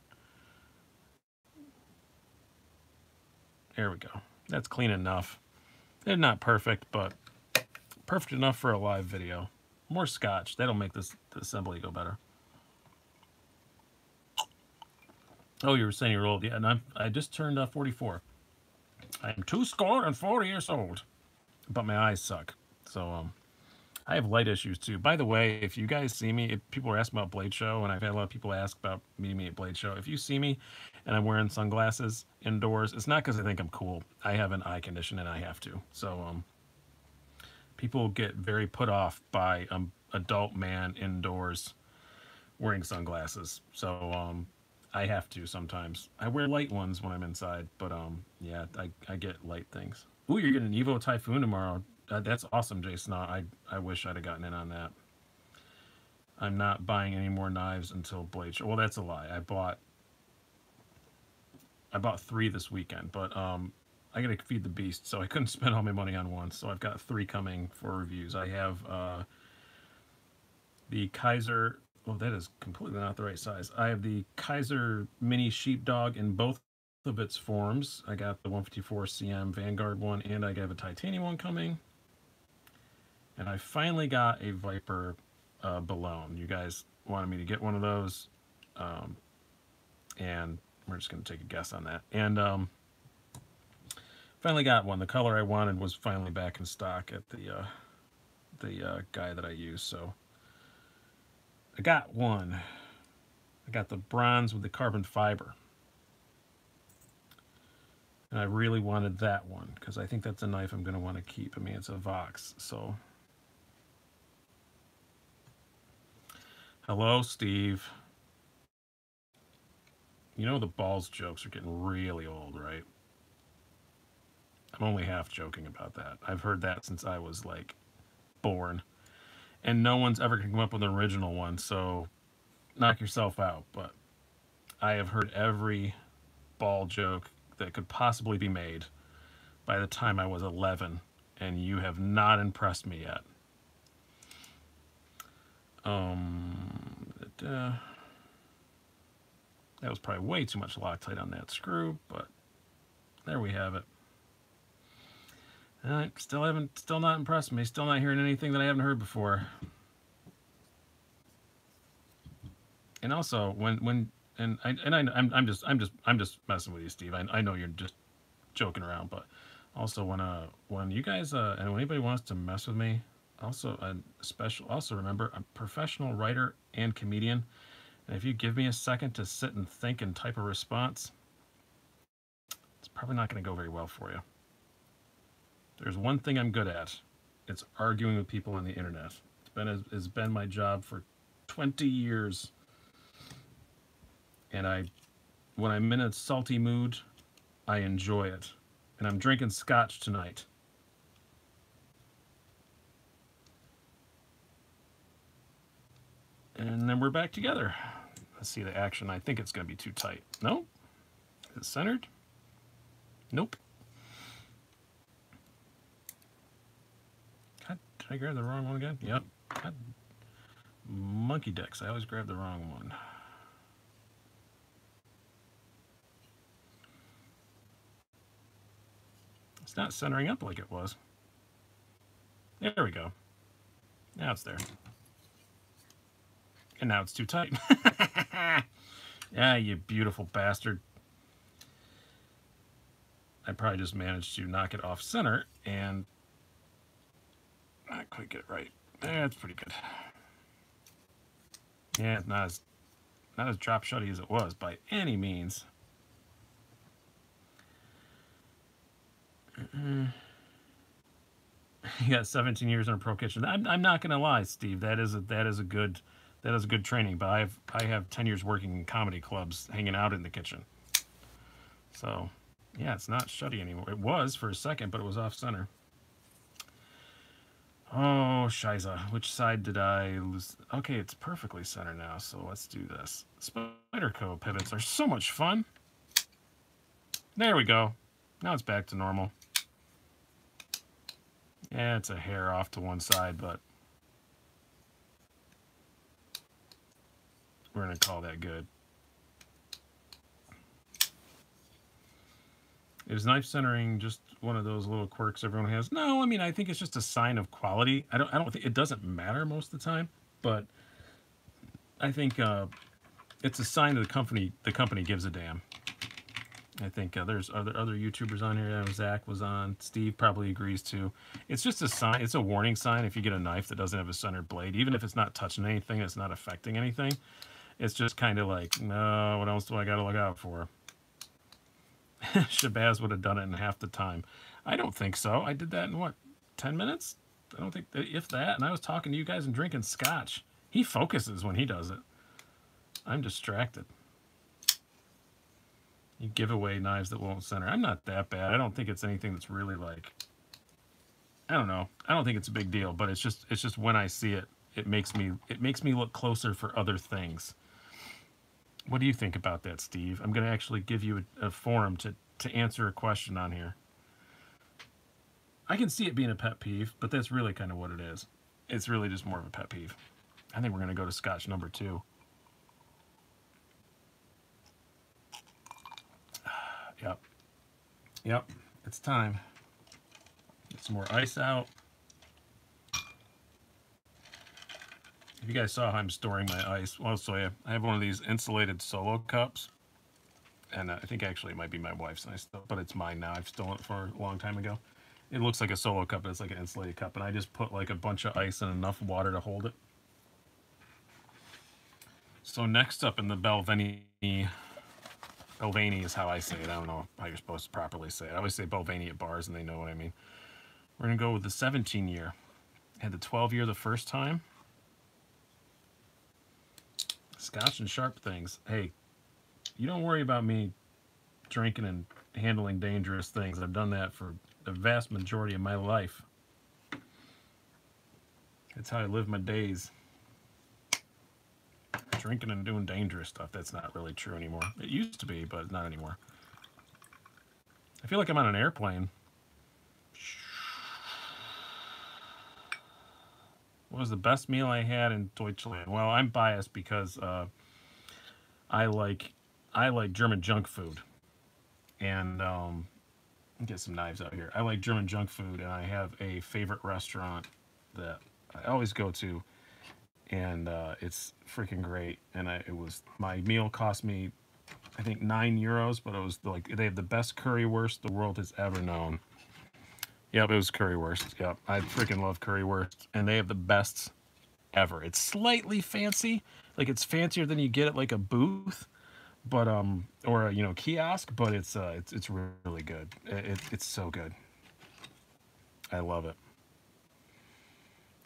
[SPEAKER 1] There we go. That's clean enough. They're not perfect, but perfect enough for a live video. More scotch. That'll make this assembly go better. Oh, you were saying you're old. Yeah, and I'm, I just turned uh, 44. I am two score and 40 years old. But my eyes suck. So, um, I have light issues too. By the way, if you guys see me, if people are asking about Blade Show, and I've had a lot of people ask about meeting me at Blade Show. If you see me and I'm wearing sunglasses indoors, it's not because I think I'm cool. I have an eye condition and I have to. So um, people get very put off by an adult man indoors wearing sunglasses. So um, I have to sometimes. I wear light ones when I'm inside, but um, yeah, I, I get light things. Ooh, you're getting an Evo Typhoon tomorrow. Uh, that's awesome, Jason. I I wish I'd have gotten in on that. I'm not buying any more knives until Blade. Well, that's a lie. I bought I bought three this weekend, but um, I got to feed the beast, so I couldn't spend all my money on one. So I've got three coming for reviews. I have uh, the Kizer. Well, that is completely not the right size. I have the Kizer Mini Sheepdog in both of its forms. I got the 154 CM Vanguard one, and I have a titanium one coming. And I finally got a Viper uh, Belone. You guys wanted me to get one of those. Um, and we're just going to take a guess on that. And um, finally got one. The color I wanted was finally back in stock at the uh, the uh, guy that I use. So I got one. I got the bronze with the carbon fiber. And I really wanted that one because I think that's a knife I'm going to want to keep. I mean, it's a Vox, so Hello, Steve. You know the balls jokes are getting really old, right? I'm only half joking about that. I've heard that since I was like born. And no one's ever come up with an original one, so knock yourself out. But I have heard every ball joke that could possibly be made by the time I was 11, and you have not impressed me yet. Um, uh, that was probably way too much Loctite on that screw, but there we have it. Uh, still haven't, still not impressed me. Still not hearing anything that I haven't heard before. And also, when when and I and I, I'm I'm just I'm just I'm just messing with you, Steve. I I know you're just joking around, but also when uh when you guys uh and when anybody wants to mess with me, also a special also remember a professional writer and comedian. And if you give me a second to sit and think and type a response it's probably not going to go very well for you. There's one thing i'm good at. It's arguing with people on the internet. It's been it's been my job for 20 years. And i when i'm in a salty mood i enjoy it. And i'm drinking scotch tonight And then we're back together. Let's see the action. I think it's going to be too tight. No? Is it centered? Nope. God, did I grab the wrong one again? Yep. God. Monkey Decks. I always grab the wrong one. It's not centering up like it was. There we go. Now it's there. And now it's too tight. yeah, you beautiful bastard. I probably just managed to knock it off center and not quite get it right. That's pretty good. Yeah, not as not as drop shutty as it was by any means. you got 17 years in a pro kitchen. I'm, I'm not gonna lie, Steve. That is a that is a good that is good training. But I've I have 10 years working in comedy clubs, hanging out in the kitchen. So yeah, it's not shutty anymore. It was for a second, but it was off center. Oh, Shiza, which side did I lose? Okay, it's perfectly center now, so let's do this. Spyderco pivots are so much fun. There we go. Now it's back to normal. Yeah, it's a hair off to one side, but we're going to call that good. Is knife centering just one of those little quirks everyone has? No, I mean I think it's just a sign of quality. I don't I don't think it doesn't matter most of the time, but I think uh, it's a sign that the company the company gives a damn. I think uh, there's other other YouTubers on here. Zach was on. Steve probably agrees too. It's just a sign. It's a warning sign if you get a knife that doesn't have a centered blade, even if it's not touching anything, it's not affecting anything. It's just kind of like, no, what else do I got to look out for? Shabazz would have done it in half the time. I don't think so. I did that in what, 10 minutes? I don't think, that, if that. And I was talking to you guys and drinking scotch. He focuses when he does it. I'm distracted. You give away knives that won't center. I'm not that bad. I don't think it's anything that's really like, I don't know. I don't think it's a big deal, but it's just, it's just when I see it, it makes me, it makes me look closer for other things. What do you think about that, Steve? I'm going to actually give you a, a forum to, to answer a question on here. I can see it being a pet peeve, but that's really kind of what it is. It's really just more of a pet peeve. I think we're going to go to scotch number two. yep. Yep. It's time. Get some more ice out. If you guys saw how I'm storing my ice, well, so I have one of these insulated solo cups. And uh, I think actually it might be my wife's, ice, but it's mine now. I've stolen it for a long time ago. It looks like a solo cup, but it's like an insulated cup. And I just put like a bunch of ice and enough water to hold it. So next up in the Balvenie, Balvenie is how I say it. I don't know how you're supposed to properly say it. I always say Balvenie at bars and they know what I mean. We're to go with the 17 year. had the 12 year the first time. Scotch and sharp things. Hey, you don't worry about me drinking and handling dangerous things. I've done that for the vast majority of my life. That's how I live my days. Drinking and doing dangerous stuff. That's not really true anymore. It used to be, but not anymore. I feel like I'm on an airplane. What was the best meal I had in Deutschland? Well, I'm biased because uh, I like I like German junk food, and um, get some knives out here. I like German junk food, and I have a favorite restaurant that I always go to, and uh, it's freaking great. And I, it was my meal cost me, I think nine euros, but it was like they have the best currywurst the world has ever known. Yep, it was currywurst. Yep, I freaking love currywurst, and they have the best ever. It's slightly fancy, like it's fancier than you get at like a booth, but um, or a you know kiosk, but it's uh, it's it's really good. It, it's so good. I love it.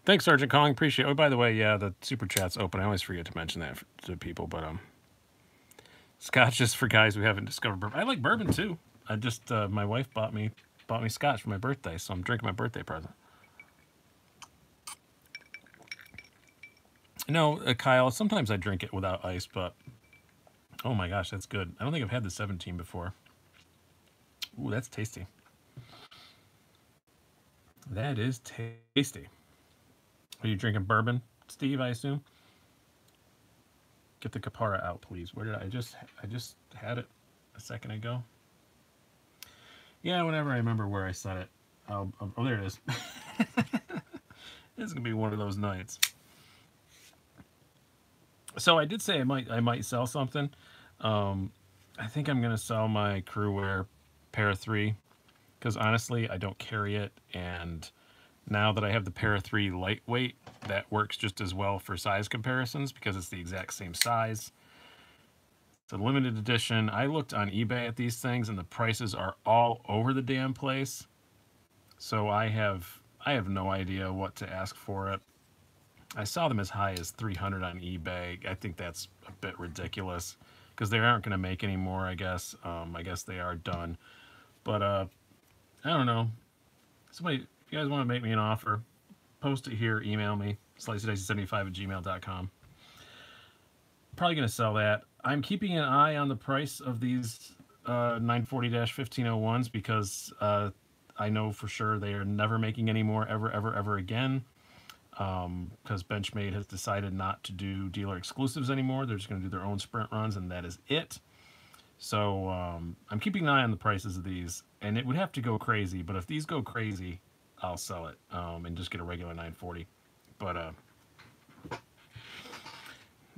[SPEAKER 1] Thanks, Sergeant Kong. Appreciate. it. Oh, by the way, yeah, the super chat's open. I always forget to mention that to people, but um, Scotch is for guys who haven't discovered bourbon. I like bourbon too. I just uh, my wife bought me bought me scotch for my birthday, so I'm drinking my birthday present. No, uh, Kyle, sometimes I drink it without ice, but oh my gosh, that's good. I don't think I've had the 17 before. Ooh, that's tasty. That is tasty. Are you drinking bourbon, Steve, I assume? Get the capara out, please. Where did I, I just I just had it a second ago? Yeah, whenever I remember where I set it, I'll, I'll oh there it is. this is gonna be one of those nights. So I did say I might I might sell something. Um, I think I'm gonna sell my Cruwear Para Three because honestly I don't carry it, and now that I have the Para Three lightweight, that works just as well for size comparisons because it's the exact same size. It's a limited edition. I looked on eBay at these things and the prices are all over the damn place. So I have I have no idea what to ask for it. I saw them as high as 300 on eBay. I think that's a bit ridiculous because they aren't going to make any more, I guess. Um, I guess they are done. But uh, I don't know. Somebody, if you guys want to make me an offer, post it here, email me, sliceydicey75 at gmail.com. Probably going to sell that. I'm keeping an eye on the price of these uh, 940-1501s because uh, I know for sure they are never making any more ever, ever, ever again because um, Benchmade has decided not to do dealer exclusives anymore. They're just going to do their own sprint runs, and that is it. So um, I'm keeping an eye on the prices of these, and it would have to go crazy. But if these go crazy, I'll sell it um, and just get a regular 940. But uh,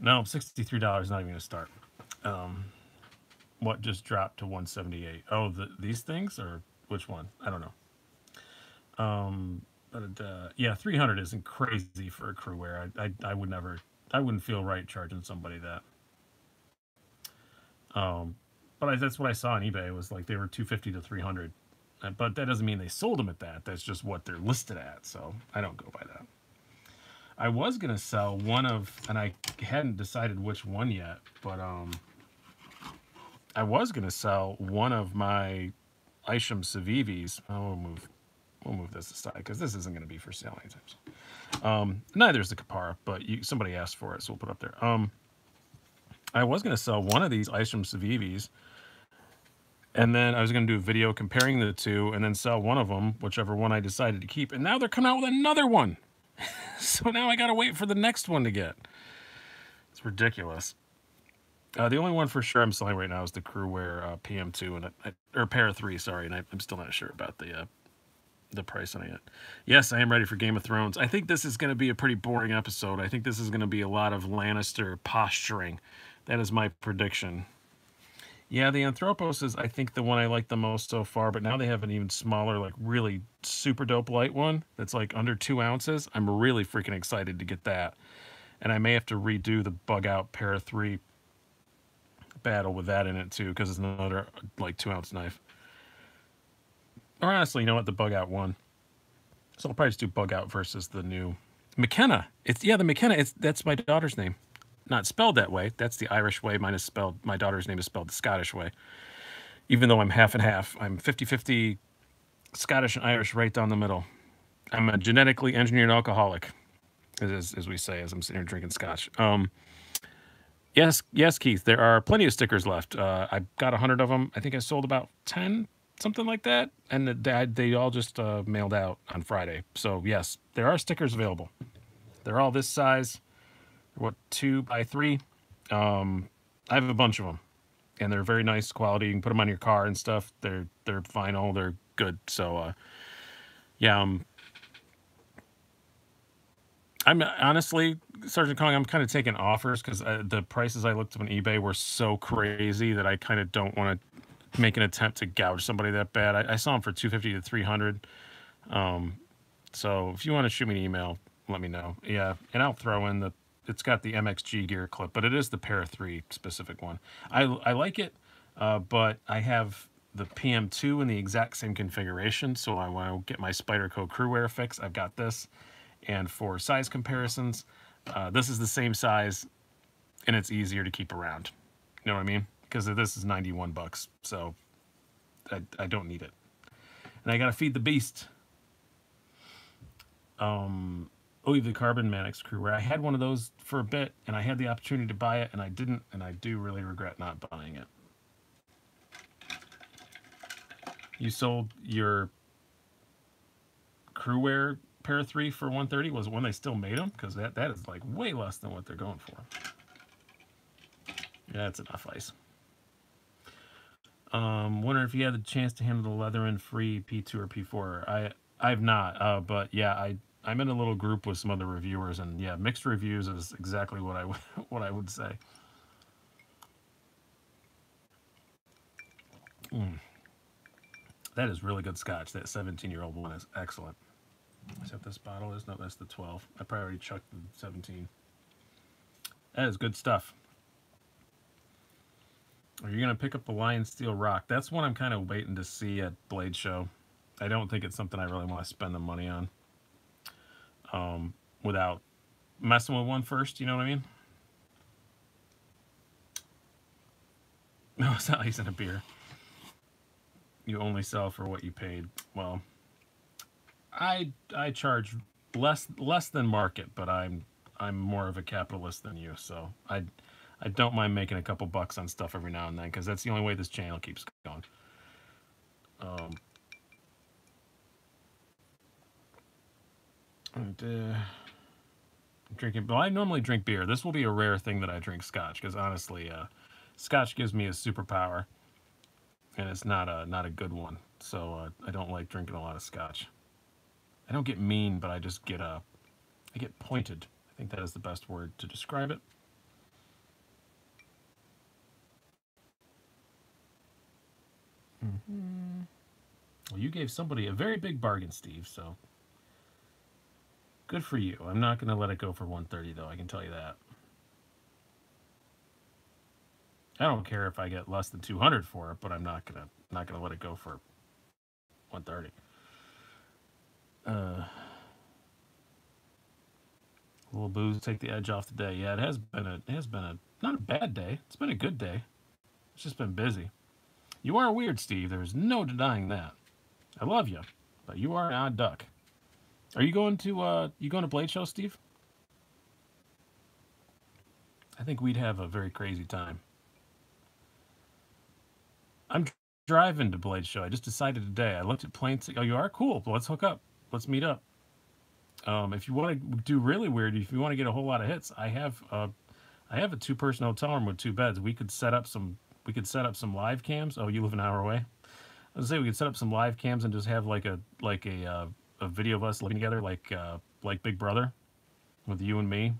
[SPEAKER 1] no, $63 not even going to start. Um, what just dropped to 178? Oh, the, these things or which one? I don't know. Um, but uh, yeah, 300 isn't crazy for a Cruwear. I, I, I would never, I wouldn't feel right charging somebody that. Um, but I, that's what I saw on eBay was like they were 250 to 300. Uh, but that doesn't mean they sold them at that. That's just what they're listed at. So I don't go by that. I was to sell one of, and I hadn't decided which one yet, but um, I was to sell one of my Isham Civivis. Oh, we'll move we'll move this aside because this isn't to be for sale anytime soon. Um, neither is the Kapara, but you, somebody asked for it, so we'll put it up there. Um, I was to sell one of these Isham Civivis, and then I was going to do a video comparing the two, and then sell one of them, whichever one I decided to keep. And now they're coming out with another one. so now I got to wait for the next one to get. It's ridiculous. Uh, the only one for sure I'm selling right now is the Cruwear uh, PM2 and I, or Para 3, sorry, and I, am still not sure about the uh, the price on it. Yes, I am ready for Game of Thrones. I think this is going to be a pretty boring episode. I think this is going to be a lot of Lannister posturing. That is my prediction. Yeah, the Anthropos is, I think, the one I like the most so far, but now they have an even smaller, like really super dope light one that's like under two ounces. I'm really freaking excited to get that. And I may have to redo the Bug Out Para 3 battle with that in it too, because it's another like two ounce knife. Or honestly, you know what? The bug out one. So I'll probably just do bug out versus the new McKenna. It's yeah, the McKenna. It's that's my daughter's name. Not spelled that way. That's the Irish way. Mine is spelled. My daughter's name is spelled the Scottish way. Even though I'm half and half, I'm 50-50 Scottish and Irish right down the middle. I'm a genetically engineered alcoholic, as, as we say, as I'm sitting here drinking scotch. Um, yes, yes, Keith, there are plenty of stickers left. Uh, I got a hundred of them. I think I sold about 10, something like that. And they, they all just uh, mailed out on Friday. So yes, there are stickers available. They're all this size. What, two by three? Um, I have a bunch of them. And they're very nice quality. You can put them on your car and stuff. They're they're vinyl. They're good. So, uh, yeah, um, I'm honestly, Sergeant Kong, I'm kind of taking offers because uh, the prices I looked up on eBay were so crazy that I kind of don't want to make an attempt to gouge somebody that bad. I, I saw them for 250 to 300. Um, so if you want to shoot me an email, let me know. Yeah, and I'll throw in the. It's got the MXG gear clip, but it is the Para 3 specific one. I I like it, uh, but I have the PM2 in the exact same configuration. So I want to get my Spyderco Cruwear fix. I've got this, and for size comparisons, uh, this is the same size, and it's easier to keep around. You know what I mean? because this is 91 bucks. So I, I don't need it. And I got to feed the beast. Um, oh, you have the Carbon Manix where I had one of those for a bit and I had the opportunity to buy it and I didn't. And I do really regret not buying it. You sold your Cruwear Para 3 for 130 was when they still made them because that, that is like way less than what they're going for. Yeah, that's enough ice. Um, wonder if you had the chance to handle the Leatherman Free P2 or P4. I I've not, uh, but yeah, I I'm in a little group with some other reviewers, and yeah, mixed reviews is exactly what I would what I would say. Mm. That is really good scotch. That 17 year old one is excellent. Except this bottle is? No, that's the 12. I probably already chucked the 17. That is good stuff. Are you going to pick up the Lion Steel Rok? That's one I'm kind of waiting to see at Blade Show. I don't think it's something I really want to spend the money on um, without messing with one first. You know what I mean? No, it's not in a beer. You only sell for what you paid. Well, I I charge less less than market, but I'm I'm more of a capitalist than you, so I I don't mind making a couple bucks on stuff every now and then because that's the only way this channel keeps going. Um, and, uh, drinking, well, I normally drink beer. This will be a rare thing that I drink scotch because honestly, uh, scotch gives me a superpower, and it's not a not a good one. So uh, I don't like drinking a lot of scotch. I don't get mean, but I just get uh, I get pointed. I think that is the best word to describe it. Mm-hmm. Well, you gave somebody a very big bargain, Steve, so good for you. I'm not going to let it go for 130 though, I can tell you that. I don't care if I get less than 200 for it, but I'm not going to not going to let it go for 130. Uh a little booze take the edge off the day. Yeah, it has been a it has been a not a bad day. It's been a good day. It's just been busy. You are weird, Steve. There's no denying that. I love you, but you are an odd duck. Are you going to uh you going to Blade Show, Steve? I think we'd have a very crazy time. I'm driving to Blade Show. I just decided today. I looked at planes. Oh, you are cool. Let's hook up. Let's meet up. Um, if you want to do really weird, if you want to get a whole lot of hits, I have uh, I have a two person hotel room with two beds. We could set up some we could set up some live cams. Oh, you live an hour away. I was say we could set up some live cams and just have like a like a uh, a video of us living together, like uh, like Big Brother, with you and me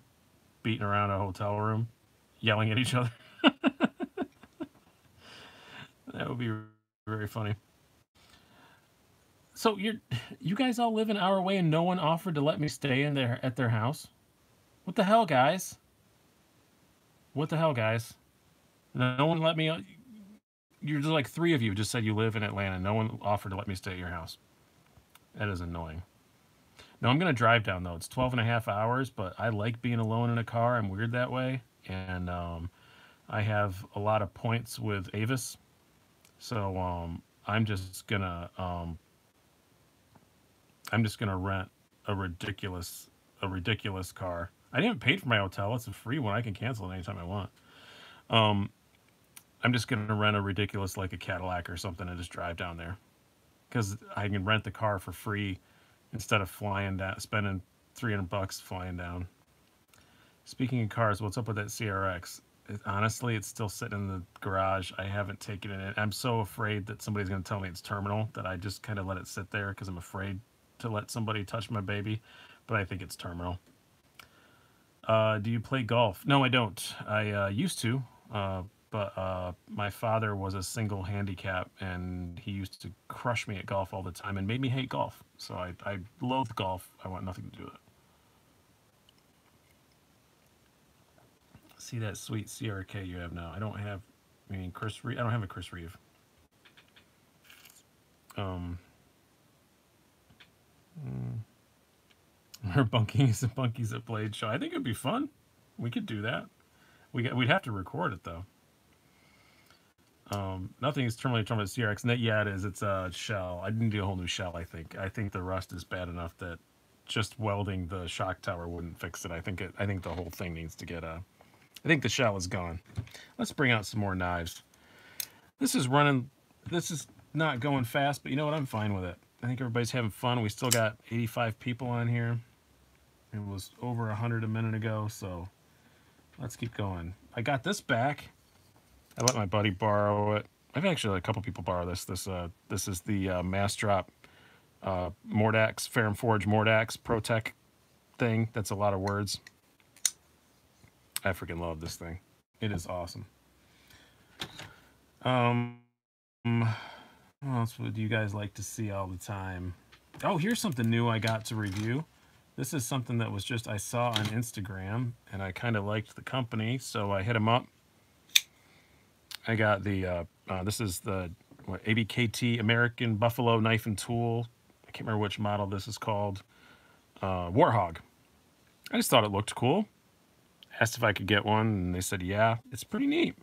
[SPEAKER 1] beating around a hotel room, yelling at each other. that would be very funny. So you're you guys all live an hour away and no one offered to let me stay in there at their house? What the hell, guys? What the hell, guys? No one let me. You're just like three of you just said you live in Atlanta. No one offered to let me stay at your house. That is annoying. No, I'm going to drive down though. It's 12 and a half hours, but I like being alone in a car. I'm weird that way. And um, I have a lot of points with Avis. So um, I'm just going to um, I'm just to rent a ridiculous a ridiculous car. I didn't pay for my hotel. It's a free one. I can cancel it anytime I want. Um, I'm just to rent a ridiculous, like a Cadillac or something, and just drive down there because I can rent the car for free instead of flying down, spending 300 bucks flying down. Speaking of cars, what's up with that CRX? It, honestly, it's still sitting in the garage. I haven't taken it in. I'm so afraid that somebody's going to tell me it's terminal that I just kind of let it sit there because I'm afraid to let somebody touch my baby. But I think it's terminal. Uh, do you play golf? No, I don't. I uh, used to. Uh, but uh, my father was a single handicap and he used to crush me at golf all the time and made me hate golf. So I, I loathe golf. I want nothing to do with it. See that sweet CRK you have now. I don't have, I mean, Chris Reeve. I don't have a Chris Reeve. Um, mm, bunkies and bunkies at Blade Show. I think it'd be fun. We could do that. We we'd have to record it though. Um, nothing is terminally terminated CRX. And yeah, it is. It's a shell. I didn't do a whole new shell. I think. I think the rust is bad enough that just welding the shock tower wouldn't fix it. I think it. I think the whole thing needs to get a. I think the shell is gone. Let's bring out some more knives. This is running. This is not going fast, but you know what? I'm fine with it. I think everybody's having fun. We still got 85 people on here. It was over 100 a minute ago, so let's keep going. I got this back. I let my buddy borrow it. I've actually let a couple people borrow this. This uh, this is the uh, Massdrop uh, Mordax Ferrum Forge Mordax ProTech thing. That's a lot of words. I freaking love this thing. It is awesome. Um, what else would you guys like to see all the time? Oh, here's something new I got to review. This is something that was just I saw on Instagram, and I kind of liked the company, so I hit them up. I got the uh, uh, this is the what, ABKT American Buffalo Knife and Tool. I can't remember which model this is called. Uh, Warhog. I just thought it looked cool. Asked if I could get one, and they said, yeah, it's pretty neat.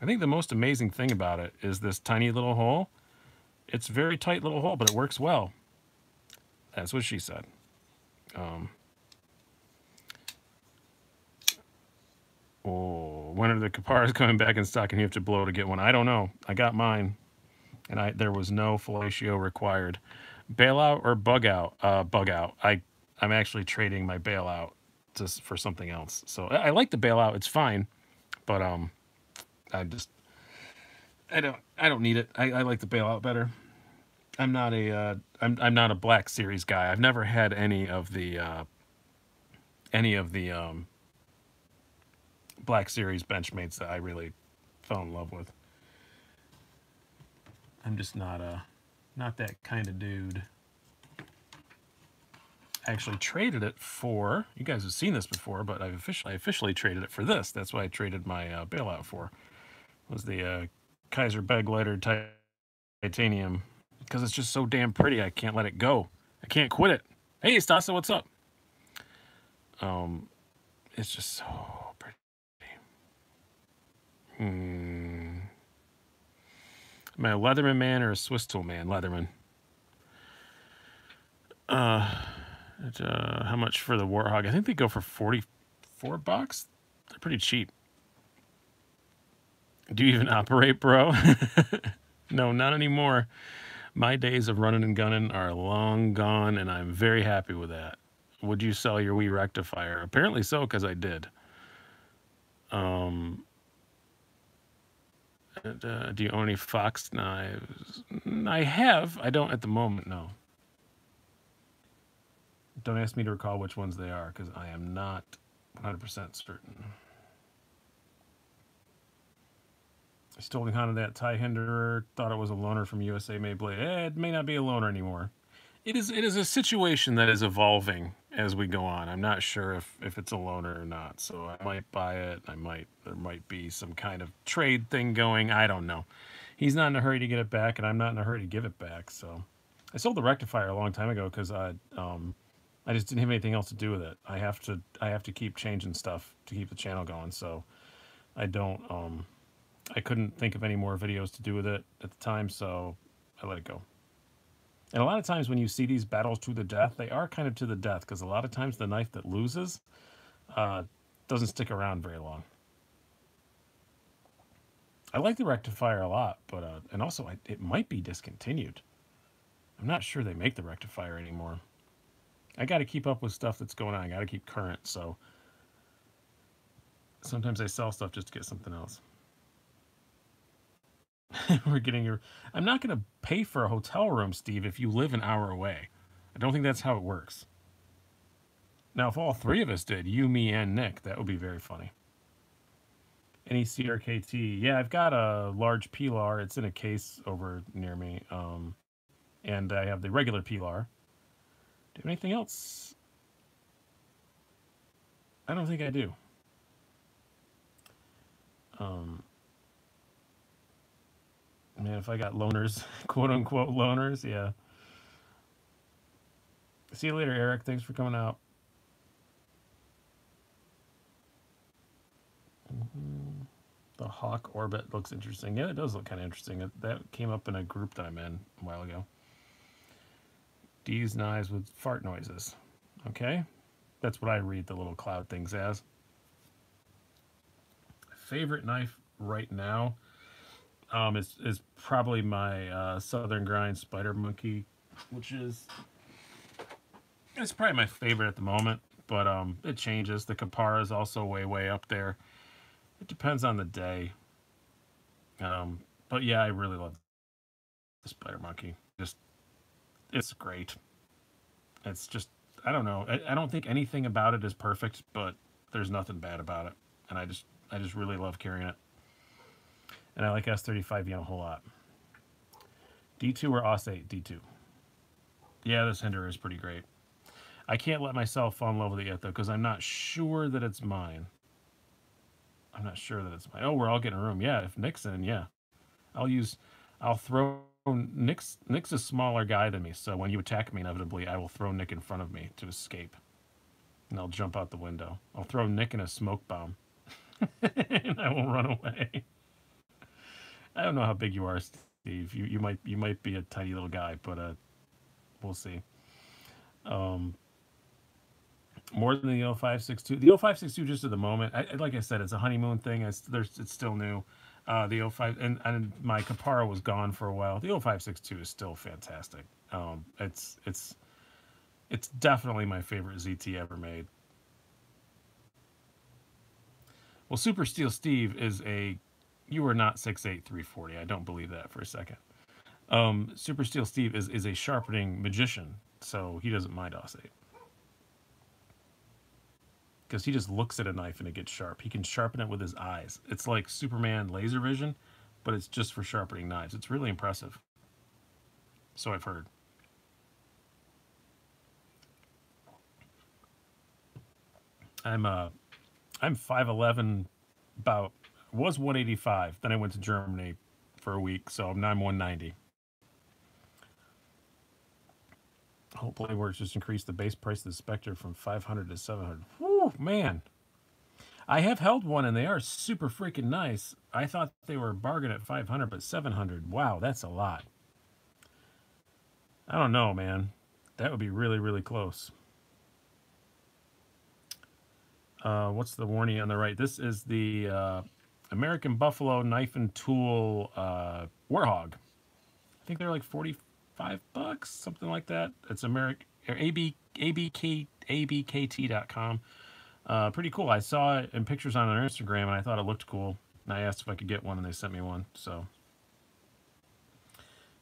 [SPEAKER 1] I think the most amazing thing about it is this tiny little hole. It's a very tight little hole, but it works well. That's what she said. Um, oh, when are the Kiparas coming back in stock and you have to blow to get one? I don't know. I got mine, and I there was no fellatio required. Bailout or bug out? Uh, bug out. I I'm actually trading my bailout just for something else. So I, I like the bailout. It's fine, but um, I just I don't I don't need it. I, I like the bailout better. I'm not a uh, I'm I'm not a Black Series guy. I've never had any of the uh, any of the um, Black Series Benchmades that I really fell in love with. I'm just not a not that kind of dude. I actually traded it for you guys have seen this before, but I've officially I officially traded it for this. That's why I traded my uh, bailout for was the uh, Kizer Begleiter titanium because it's just so damn pretty. I can't let it go. I can't quit it. Hey, Stasa, what's up? Um, it's just so. Hmm. Am I a Leatherman man or a Swiss tool man? Leatherman. Uh, it, uh, how much for the Warhog? I think they go for 44 bucks. They're pretty cheap. Do you even operate, bro? no, not anymore. My days of running and gunning are long gone, and I'm very happy with that. Would you sell your Wii rectifier? Apparently so, because I did. Um, uh, do you own any Fox knives? I have. I don't at the moment, no. Don't ask me to recall which ones they are, because I am not 100% certain. I stole the Honda that tie hinderer, thought it was a loaner from USA Made Blade. Eh, it may not be a loaner anymore. It is it is a situation that is evolving as we go on. I'm not sure if, if it's a loaner or not. So I might buy it. I might there might be some kind of trade thing going. I don't know. He's not in a hurry to get it back, and I'm not in a hurry to give it back. So I sold the rectifier a long time ago because I um I just didn't have anything else to do with it. I have to I have to keep changing stuff to keep the channel going. So I don't um I couldn't think of any more videos to do with it at the time, so I let it go. And a lot of times when you see these battles to the death, they are kind of to the death because a lot of times the knife that loses uh, doesn't stick around very long. I like the rectifier a lot, but uh, and also I, it might be discontinued. I'm not sure they make the rectifier anymore. I got to keep up with stuff that's going on. I got to keep current, so sometimes I sell stuff just to get something else. we're getting your. I'm not going to pay for a hotel room, Steve, if you live an hour away. I don't think that's how it works. Now, if all three of us did, you, me, and Nick, that would be very funny. Any CRKT? Yeah, I've got a large Pilar. It's in a case over near me. Um, and I have the regular Pilar. Do have anything else? I don't think I do. Um, Man, if I got loners, quote unquote loners, yeah. See you later, Eric. Thanks for coming out. Mm-hmm. The Hawk Orbit looks interesting. Yeah, it does look kind of interesting. That came up in a group that I'm in a while ago. D's knives with fart noises. Okay. That's what I read the little cloud things as. Favorite knife right now um, is is probably my uh, Southern Grind Spider Monkey, which is it's probably my favorite at the moment. But um, it changes. The Kipara is also way way up there. It depends on the day. Um, but yeah, I really love the Spider Monkey. Just, it's great. It's just, I don't know. I, I don't think anything about it is perfect, but there's nothing bad about it, and I just, I just really love carrying it. And I like S35 a whole lot. D2 or OS 8? D2. Yeah, this Hinderer is pretty great. I can't let myself fall in love with it yet, though, because I'm not sure that it's mine. I'm not sure that it's mine. Oh, we're all getting a room. Yeah, if Nick's in, yeah. I'll use, I'll throw, Nick's, Nick's a smaller guy than me, so when you attack me, inevitably, I will throw Nick in front of me to escape. And I'll jump out the window. I'll throw Nick in a smoke bomb. and I will run away. I don't know how big you are, Steve. You you might you might be a tiny little guy, but uh, we'll see. Um, more than the 0562. The 0562 just at the moment, I, like I said, it's a honeymoon thing. It's it's still new. Uh, the 05 and, and my Capara was gone for a while. The 0562 is still fantastic. Um, it's it's it's definitely my favorite ZT ever made. Well, Super Steel Steve is a you are not six eight three forty. I don't believe that for a second. Um, Super Steel Steve is, is a sharpening magician, so he doesn't mind OS 8. Because he just looks at a knife and it gets sharp. He can sharpen it with his eyes. It's like Superman laser vision, but it's just for sharpening knives. It's really impressive. So I've heard. I'm uh I'm 5'11 about was 185. Then I went to Germany for a week, so now I'm 190. Hopefully, works just increased the base price of the Spectre from 500 to 700. Whew, man. I have held one and they are super freaking nice. I thought they were bargain at 500, but 700. Wow, that's a lot. I don't know, man. That would be really, really close. Uh, what's the warning on the right? This is the uh, American Buffalo Knife and Tool uh, Warhog. I think they're like 45 bucks, something like that. It's American AB, ABK, ABKT.com. Uh, pretty cool. I saw it in pictures on their Instagram and I thought it looked cool. And I asked if I could get one and they sent me one. So,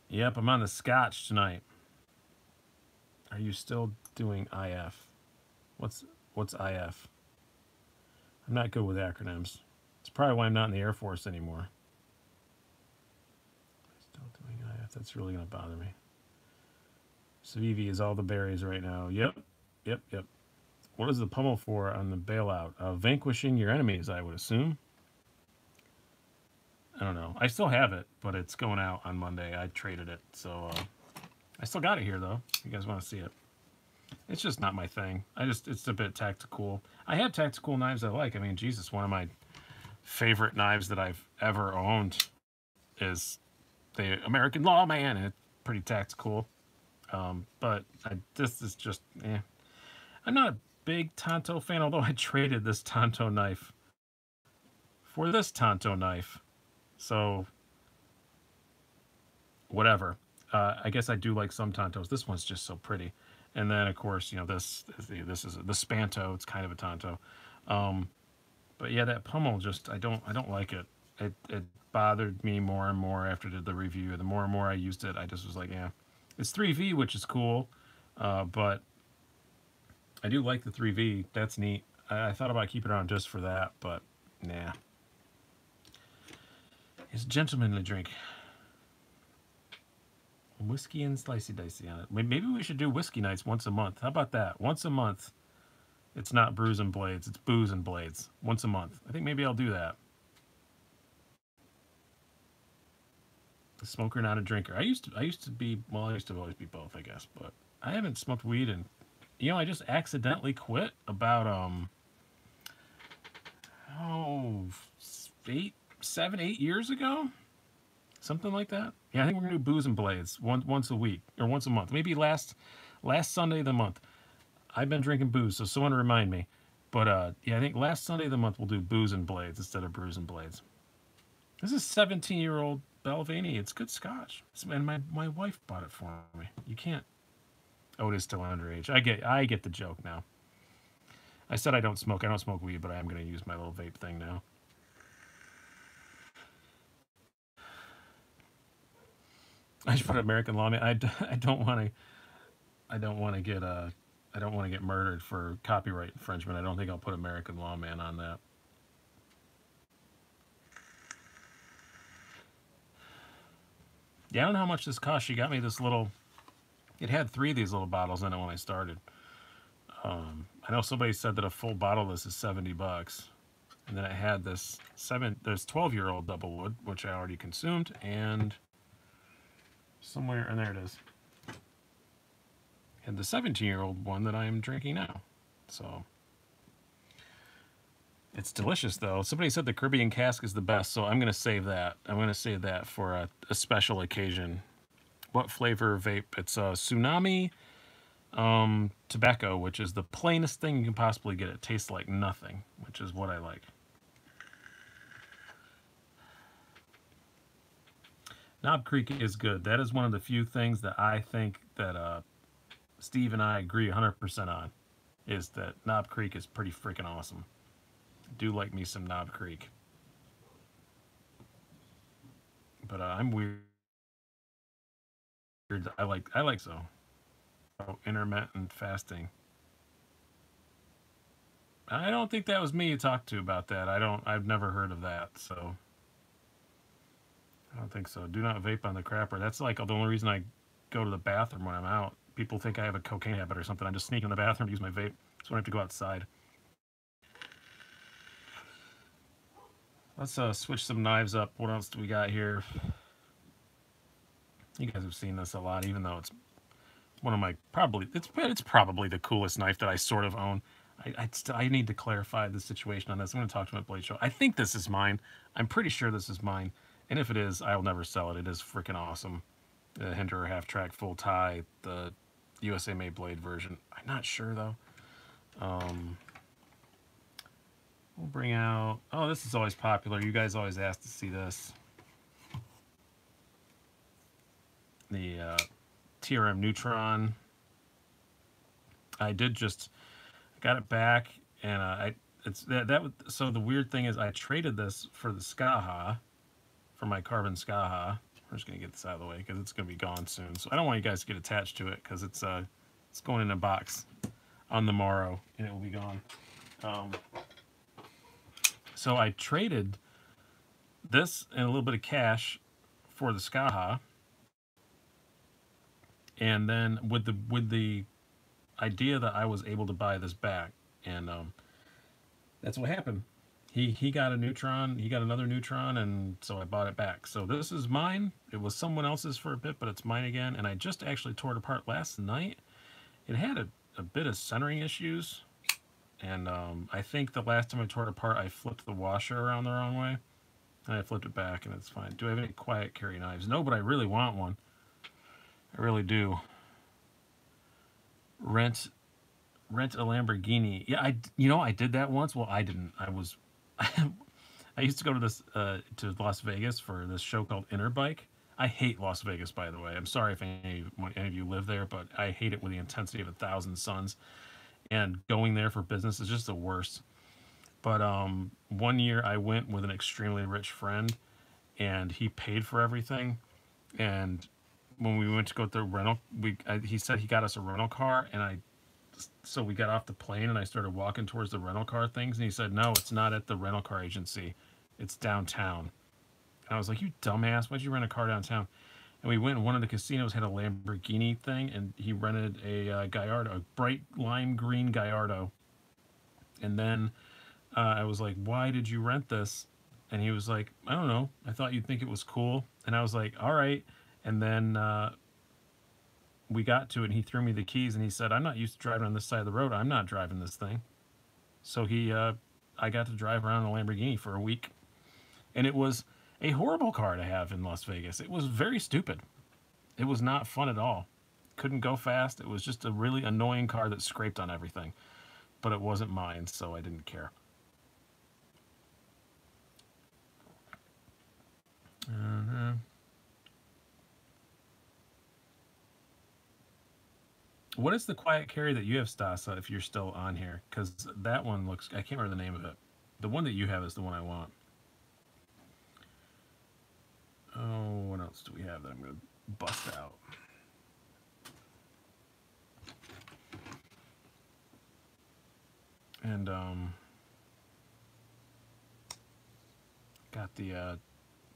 [SPEAKER 1] yep, I'm on the scotch tonight. Are you still doing IF? What's what's IF? I'm not good with acronyms. It's probably why I'm not in the Air Force anymore. Still doing IF. That's really going to bother me. Civivi is all the berries right now. Yep. Yep. Yep. What is the pommel for on the bailout? Uh, vanquishing your enemies, I would assume. I don't know. I still have it, but it's going out on Monday. I traded it, so uh, I still got it here though. You guys want to see it? It's just not my thing. I just it's a bit tactical. I have tactical knives I like. I mean, Jesus, one of my favorite knives that I've ever owned is the American Lawman, and it's pretty tactical. Um, but I, this is just, eh. I'm not a big Tanto fan, although I traded this Tanto knife for this Tanto knife. So, whatever. Uh, I guess I do like some Tantos. This one's just so pretty. And then, of course, you know, this this is the Spanto. It's kind of a Tanto. Um, but yeah, that pommel just I don't I don't like it. It it bothered me more and more after the, the review. The more and more I used it, I just was like, yeah, it's 3V, which is cool, uh, but I do like the 3V. That's neat. I, I thought about keeping it on just for that, but nah. It's a gentlemanly drink. Whiskey and slicey dicey on it. Maybe we should do whiskey nights once a month. How about that? Once a month. It's not brews and blades. It's booze and blades. Once a month. I think maybe I'll do that. A smoker, not a drinker. I used to. I used to be. Well, I used to always be both, I guess. But I haven't smoked weed and, you know, I just accidentally quit about um. Oh, eight, seven, eight years ago, something like that. Yeah, I think we're gonna do booze and blades once once a week or once a month. Maybe last last Sunday of the month. I've been drinking booze, so someone remind me. But uh, yeah, I think last Sunday of the month we'll do booze and blades instead of brews and blades. This is 17 year old Balvenie. It's good scotch. And my, my wife bought it for me. You can't. Oh, it is still underage. I get I get the joke now. I said I don't smoke. I don't smoke weed, but I am going to use my little vape thing now. I should put American lawman. I, I don't want to. I don't want to get uh I don't want to get murdered for copyright infringement. I don't think I'll put American lawman on that. Yeah, I don't know how much this cost. She got me this little. It had three of these little bottles in it when I started. Um, I know somebody said that a full bottle of this is seventy bucks, and then it had this seven. There's twelve year old double wood, which I already consumed, and somewhere and there it is. And the seventeen year old one that I am drinking now. So it's delicious though. Somebody said the Caribbean cask is the best, so I'm gonna save that. I'm gonna save that for a, a special occasion. What flavor vape? It's a tsunami um, tobacco, which is the plainest thing you can possibly get. It tastes like nothing, which is what I like. Knob Creek is good. That is one of the few things that I think that uh, Steve and I agree 100% on. Is that Knob Creek is pretty freaking awesome. Do like me some Knob Creek. But uh, I'm weird. I like I like so. Oh, intermittent fasting. I don't think that was me you talked to about that. I don't. I've never heard of that. So I don't think so. Do not vape on the crapper. That's like the only reason I go to the bathroom when I'm out. People think I have a cocaine habit or something. I just sneak in the bathroom to use my vape, so I don't have to go outside. Let's uh, switch some knives up. What else do we got here? You guys have seen this a lot, even though it's one of my probably it's it's probably the coolest knife that I sort of own. I I, I need to clarify the situation on this. I'm going to talk to my blade show. I think this is mine. I'm pretty sure this is mine. And if it is, I'll never sell it. It is freaking awesome. The Hinderer half track full Ti, the USA made blade version. I'm not sure though. Um, we'll bring out. Oh, this is always popular. You guys always ask to see this. The uh, TRM Neutron. I did just got it back, and uh, I it's that that. So the weird thing is, I traded this for the Skaha, for my carbon Skaha. I'm just gonna get this out of the way because it's gonna be gone soon. So I don't want you guys to get attached to it because it's uh it's going in a box on the morrow and it will be gone. Um, so I traded this and a little bit of cash for the Skaha and then with the with the idea that I was able to buy this back, and um, that's what happened. He he got a neutron, he got another neutron, and so I bought it back. So this is mine. It was someone else's for a bit, but it's mine again. And I just actually tore it apart last night. It had a, a bit of centering issues, and um, I think the last time I tore it apart, I flipped the washer around the wrong way. And I flipped it back, and it's fine. Do I have any quiet carry knives? No, but I really want one. I really do. Rent, rent a Lamborghini. Yeah, I. You know, I did that once. Well, I didn't. I was. I used to go to this uh, to Las Vegas for this show called Interbike. I hate Las Vegas, by the way. I'm sorry if any, any of you live there, but I hate it with the intensity of a thousand suns. And going there for business is just the worst. But um, one year I went with an extremely rich friend, and he paid for everything. And when we went to go to the rental, we I, he said he got us a rental car, and I so we got off the plane and I started walking towards the rental car things, and he said, "No, it's not at the rental car agency, it's downtown." And I was like, "You dumbass! Why'd you rent a car downtown?" And we went. And one of the casinos had a Lamborghini thing, and he rented a uh, Gallardo, a bright lime green Gallardo. And then uh, I was like, "Why did you rent this?" And he was like, "I don't know. I thought you'd think it was cool." And I was like, "All right." And then uh, we got to it, and he threw me the keys, and he said, "I'm not used to driving on this side of the road. I'm not driving this thing." So he, uh, I got to drive around a Lamborghini for a week, and it was a horrible car to have in Las Vegas. It was very stupid. It was not fun at all. Couldn't go fast. It was just a really annoying car that scraped on everything. But it wasn't mine, so I didn't care. Uh-huh. What is the quiet carry that you have, Stasa, if you're still on here? Because that one looks, I can't remember the name of it. The one that you have is the one I want. Oh, what else do we have that I'm going to bust out. And um, got the uh,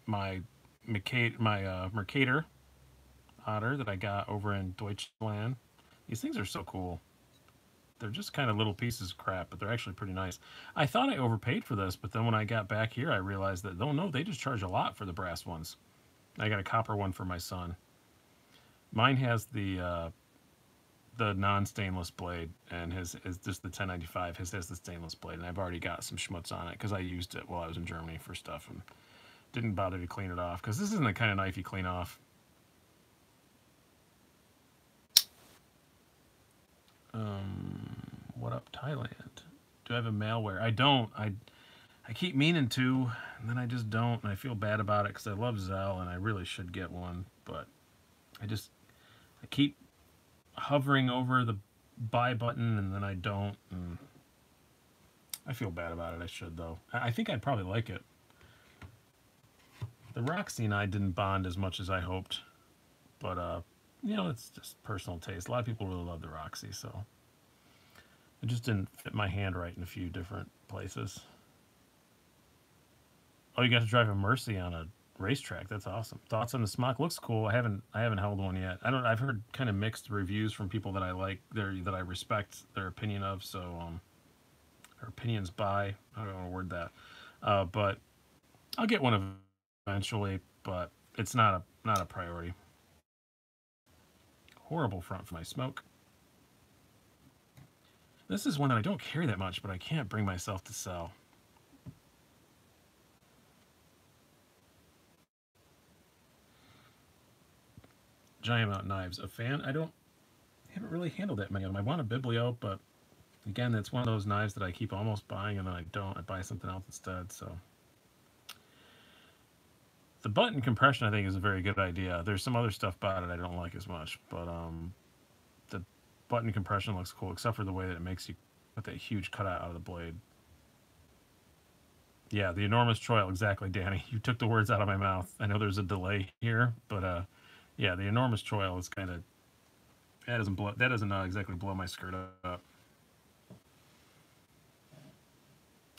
[SPEAKER 1] my Mercator, my uh, Mercator otter that I got over in Deutschland. These things are so cool. They're just kind of little pieces of crap, but they're actually pretty nice. I thought I overpaid for this, but then when I got back here, I realized that, oh no, they just charge a lot for the brass ones. I got a copper one for my son. Mine has the uh, the non-stainless blade, and his is just the 1095. His has the stainless blade, and I've already got some schmutz on it because I used it while I was in Germany for stuff and didn't bother to clean it off because this isn't the kind of knife you clean off. Um, what up, Thailand? Do I have a malware? I don't. I I keep meaning to, and then I just don't, and I feel bad about it because I love Zelle and I really should get one, but I just I keep hovering over the buy button and then I don't. And I feel bad about it. I should though. I think I'd probably like it. The Roxy and I didn't bond as much as I hoped, but uh, you know, it's just personal taste. A lot of people really love the Roxy, so it just didn't fit my hand right in a few different places. Oh, you got to drive a Mercy on a racetrack. That's awesome. Thoughts on the smock? Looks cool. I haven't I haven't held one yet. I don't. I've heard kind of mixed reviews from people that I like, their that I respect their opinion of. So, um, opinions by. I don't want to word that. Uh, but I'll get one eventually. But it's not a not a priority. Horrible front for my smoke. This is one that I don't carry that much, but I can't bring myself to sell. Giant Mouse knives. A fan? I don't I haven't really handled that many of them. I want a Biblio, but again, it's one of those knives that I keep almost buying and then I don't. I buy something else instead. So the button compression, I think, is a very good idea. There's some other stuff about it I don't like as much, but um, the button compression looks cool, except for the way that it makes you put that huge cutout out of the blade. Yeah, the enormous choil, exactly, Danny. You took the words out of my mouth. I know there's a delay here, but uh, yeah, the enormous choil is kind of that doesn't blow that doesn't uh, exactly blow my skirt up.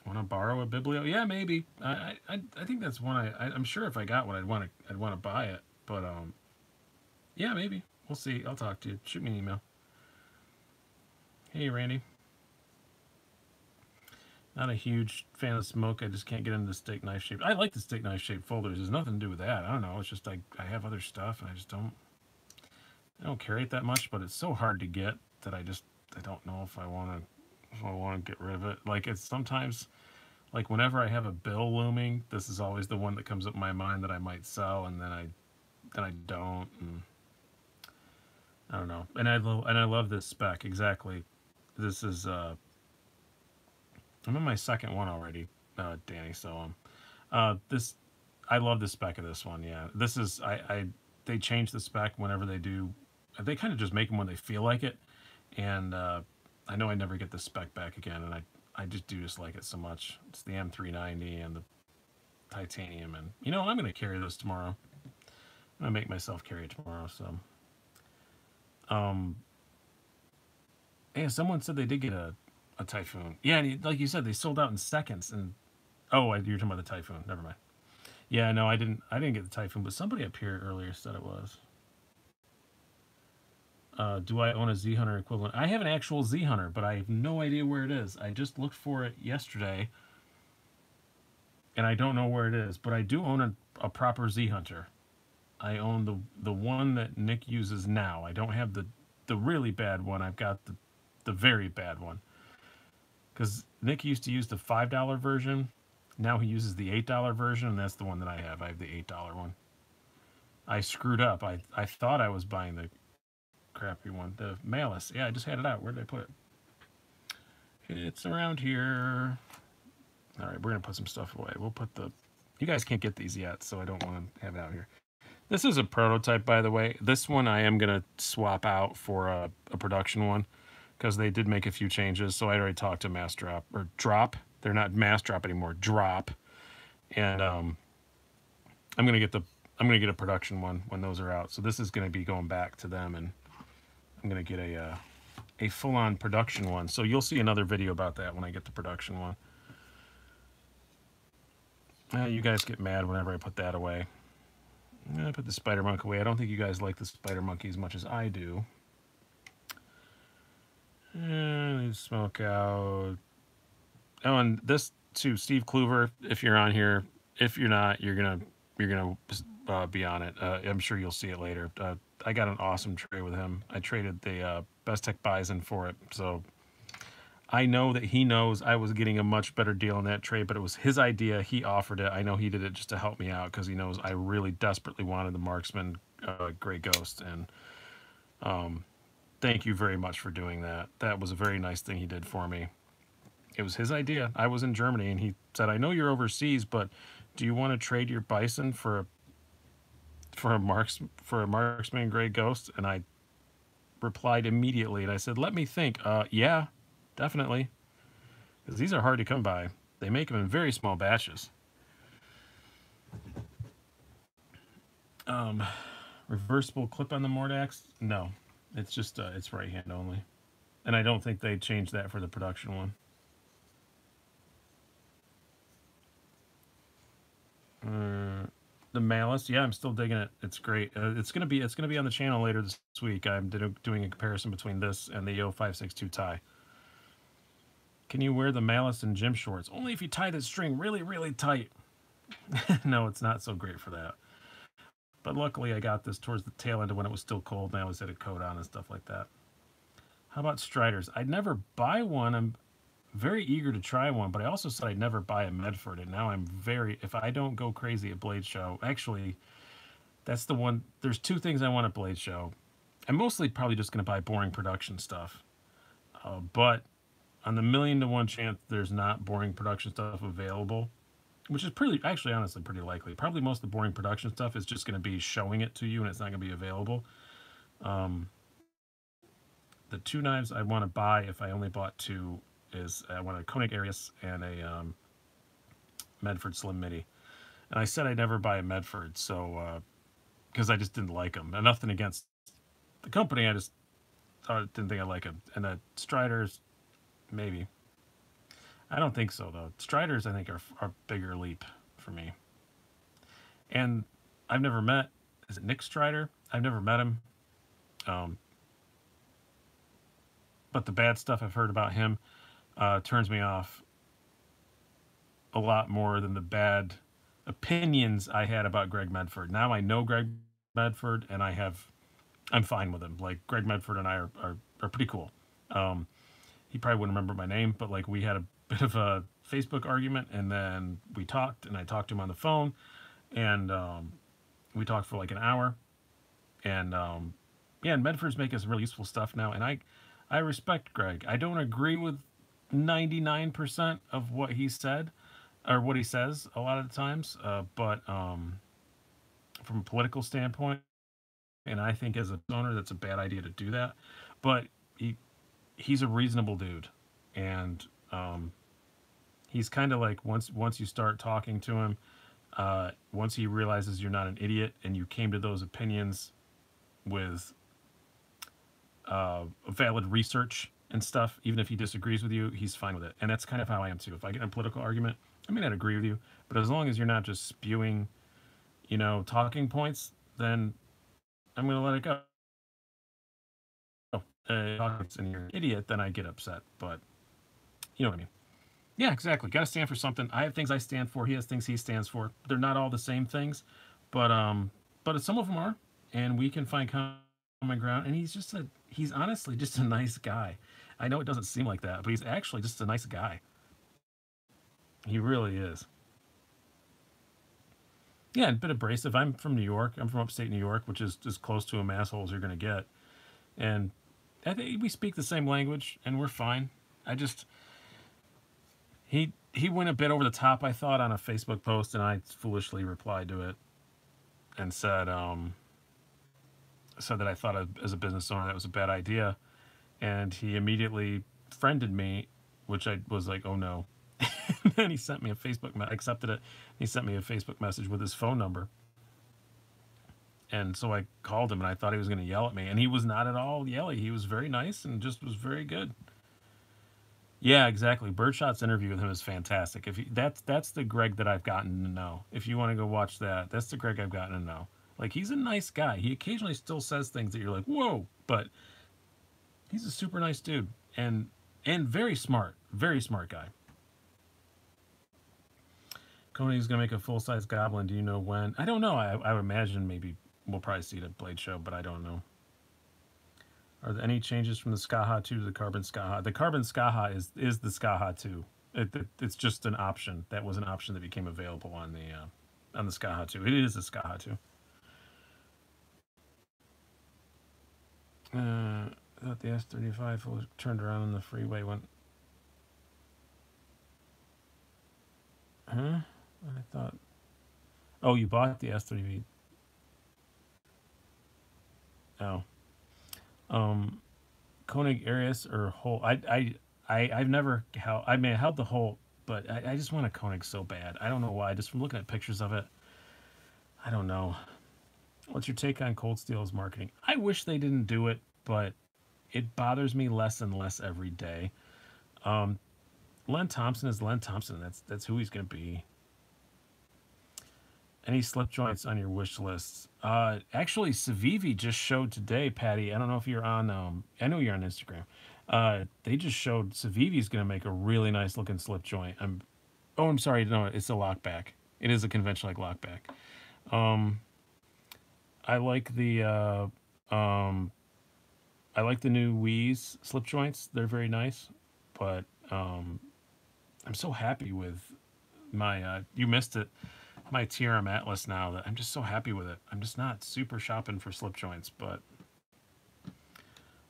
[SPEAKER 1] Want to borrow a biblio? Yeah, maybe. I, I I think that's one I, I am sure if I got one I'd want to I'd want to buy it. But um, yeah, maybe. We'll see. I'll talk to you. Shoot me an email. Hey, Randy. Not a huge fan of smoke. I just can't get into the steak knife shape. I like the steak knife shape folders. There's nothing to do with that. I don't know. It's just like I have other stuff and I just don't. I don't carry it that much, but it's so hard to get that I just I don't know if I want to if I want to get rid of it. Like it's sometimes like whenever I have a bill looming, this is always the one that comes up in my mind that I might sell, and then I then I don't. And I don't know. And I and I love this spec exactly. This is uh I'm in my second one already, uh, Danny. So um, uh, this I love the spec of this one. Yeah, this is I, I they change the spec whenever they do. They kind of just make them when they feel like it, and uh, I know I never get the spec back again, and I I just do like it so much. It's the M390 and the titanium, and you know I'm gonna carry this tomorrow. I'm gonna make myself carry it tomorrow. So, um, yeah, someone said they did get a a typhoon. Yeah, and like you said, they sold out in seconds. And oh, you're talking about the typhoon. Never mind. Yeah, no, I didn't. I didn't get the typhoon, but somebody up here earlier said it was. Uh, do I own a Z Hunter equivalent? I have an actual Z Hunter, but I have no idea where it is. I just looked for it yesterday, and I don't know where it is. But I do own a, a proper Z Hunter. I own the the one that Nick uses now. I don't have the the really bad one. I've got the the very bad one because Nick used to use the five dollar version. Now he uses the eight dollar version, and that's the one that I have. I have the eight dollar one. I screwed up. I I thought I was buying the crappy one, the Malice. Yeah, I just had it out. Where did I put it? It's around here. All right, we're gonna put some stuff away. We'll put the. You guys can't get these yet, so I don't want to have it out here. This is a prototype, by the way. This one I am gonna swap out for a, a production one because they did make a few changes. So I already talked to Mass Drop or Drop. They're not Mass Drop anymore. Drop, and um, I'm gonna get the I'm gonna get a production one when those are out. So this is gonna be going back to them, and I'm gonna get a uh, a full-on production one. So you'll see another video about that when I get the production one. Uh, you guys get mad whenever I put that away. I put the spider monkey away. I don't think you guys like the spider monkey as much as I do. And smoke out. Oh, and this to Steve Kluver. If you're on here, if you're not, you're gonna you're gonna uh, be on it. Uh, I'm sure you'll see it later. Uh, I got an awesome trade with him. I traded the uh, Bestech Bison for it, so I know that he knows I was getting a much better deal on that trade, but it was his idea. He offered it. I know he did it just to help me out because he knows I really desperately wanted the Marksman uh, Gray Ghost. And um, thank you very much for doing that. That was a very nice thing he did for me. It was his idea. I was in Germany and he said, I know you're overseas, but do you want to trade your Bison for a for a marks for a marksman gray ghost and i replied immediately and i said let me think. Uh yeah definitely. Because these are hard to come by. They make them in very small batches. Um reversible clip on the mordax? No. It's just uh, it's right hand only. And i don't think they changed that for the production one. Uh, the malice. Yeah i'm still digging it. It's great. Uh, it's gonna be it's gonna be on the channel later this week. I'm doing a comparison between this and the 0562 Ti. Can you wear the malice in gym shorts? Only if you tie the string really really tight. No it's not so great for that. But luckily i got this towards the tail end of when it was still cold. And i was at a coat on and stuff like that. How about striders? I'd never buy one. I'm very eager to try one, but I also said I'd never buy a Medford, and now I'm very. If I don't go crazy at Blade Show, actually, that's the one. There's two things I want at Blade Show. I'm mostly probably just going to buy boring production stuff, uh, but on the million to one chance there's not boring production stuff available, which is pretty actually honestly pretty likely. Probably most of the boring production stuff is just going to be showing it to you, and it's not going to be available. Um, the two knives I want to buy if I only bought two is I want a Koenig Arius and a um, Medford Slim Midi. And I said I'd never buy a Medford, so because uh, I just didn't like them. And nothing against the company, I just didn't think I like them. And the Striders, maybe. I don't think so though. Striders, I think, are are bigger leap for me. And I've never met. Is it Nick Strider? I've never met him. Um, but the bad stuff I've heard about him uh, turns me off a lot more than the bad opinions I had about Greg Medford. Now I know Greg Medford and I have, I'm fine with him. Like Greg Medford and I are, are, are pretty cool. Um, he probably wouldn't remember my name, but like we had a bit of a Facebook argument and then we talked and I talked to him on the phone and um, we talked for like an hour and um, yeah, and Medford's making some really useful stuff now. And I, I respect Greg. I don't agree with 99% of what he said or what he says a lot of the times uh, but um, from a political standpoint and i think as a owner that's a bad idea to do that but he he's a reasonable dude and um, he's kind of like once once you start talking to him uh, once he realizes you're not an idiot and you came to those opinions with uh, valid research and stuff, even if he disagrees with you, he's fine with it. And that's kind of how I am too. If I get in a political argument, I may not agree with you, but as long as you're not just spewing, you know, talking points, then I'm going to let it go. Oh, uh, and you're an idiot, then I get upset. But you know what I mean? Yeah, exactly. Got to stand for something. I have things I stand for. He has things he stands for. They're not all the same things, but um, but some of them are, and we can find common ground. And he's just a he's honestly just a nice guy. I know it doesn't seem like that, but he's actually just a nice guy. He really is. Yeah, a bit abrasive. I'm from New York. I'm from upstate New York, which is as close to a asshole as you're going to get. And I think we speak the same language, and we're fine. I just he he went a bit over the top. I thought on a Facebook post, and I foolishly replied to it and said um, said that I thought as a business owner that was a bad idea and he immediately friended me, which I was like, oh no. and then he sent me a Facebook, I accepted it. He sent me a Facebook message with his phone number. And so I called him and I thought he was going to yell at me. And he was not at all yelly. He was very nice and just was very good. Yeah, exactly. Birdshot's interview with him is fantastic. If that's that's the Greg that I've gotten to know. If you want to go watch that, that's the Greg I've gotten to know. Like he's a nice guy. He occasionally still says things that you're like, "Whoa," but he's a super nice dude and and very smart. Very smart guy. Koenig's gonna make a full size goblin. Do you know when? I don't know. I, I would imagine maybe we'll probably see it at Blade Show, but I don't know. Are there any changes from the Skaha 2 to the Carbon Skaha? The Carbon Skaha is is the Skaha 2. It, it, it's just an option. That was an option that became available on the uh, on the Skaha 2. It is a Skaha 2. Uh, I thought the S35 was turned around on the freeway went. Huh? I thought. Oh, you bought the S3V. Oh. Um, Koenig Arius or Holt. I I I I've never held. I mean, I held the Holt, but I, I just want a Koenig so bad. I don't know why. Just from looking at pictures of it, I don't know. What's your take on Cold Steel's marketing? I wish they didn't do it, but it bothers me less and less every day. Um, Lynn Thompson is Lynn Thompson. That's that's who he's going to be. Any slip joints on your wish list? Uh, actually, Civivi just showed today, Patty. I don't know if you're on. Um, I know you're on Instagram. Uh, they just showed Civivi's going to make a really nice looking slip joint. I'm. Oh, I'm sorry. No, it's a lockback. It is a conventional like lockback. Um, I like the. Uh, um, I like the new Wii's slip joints. They're very nice, but um, I'm so happy with my. Uh, you missed it my TRM Atlas now that I'm just so happy with it. I'm just not super shopping for slip joints, but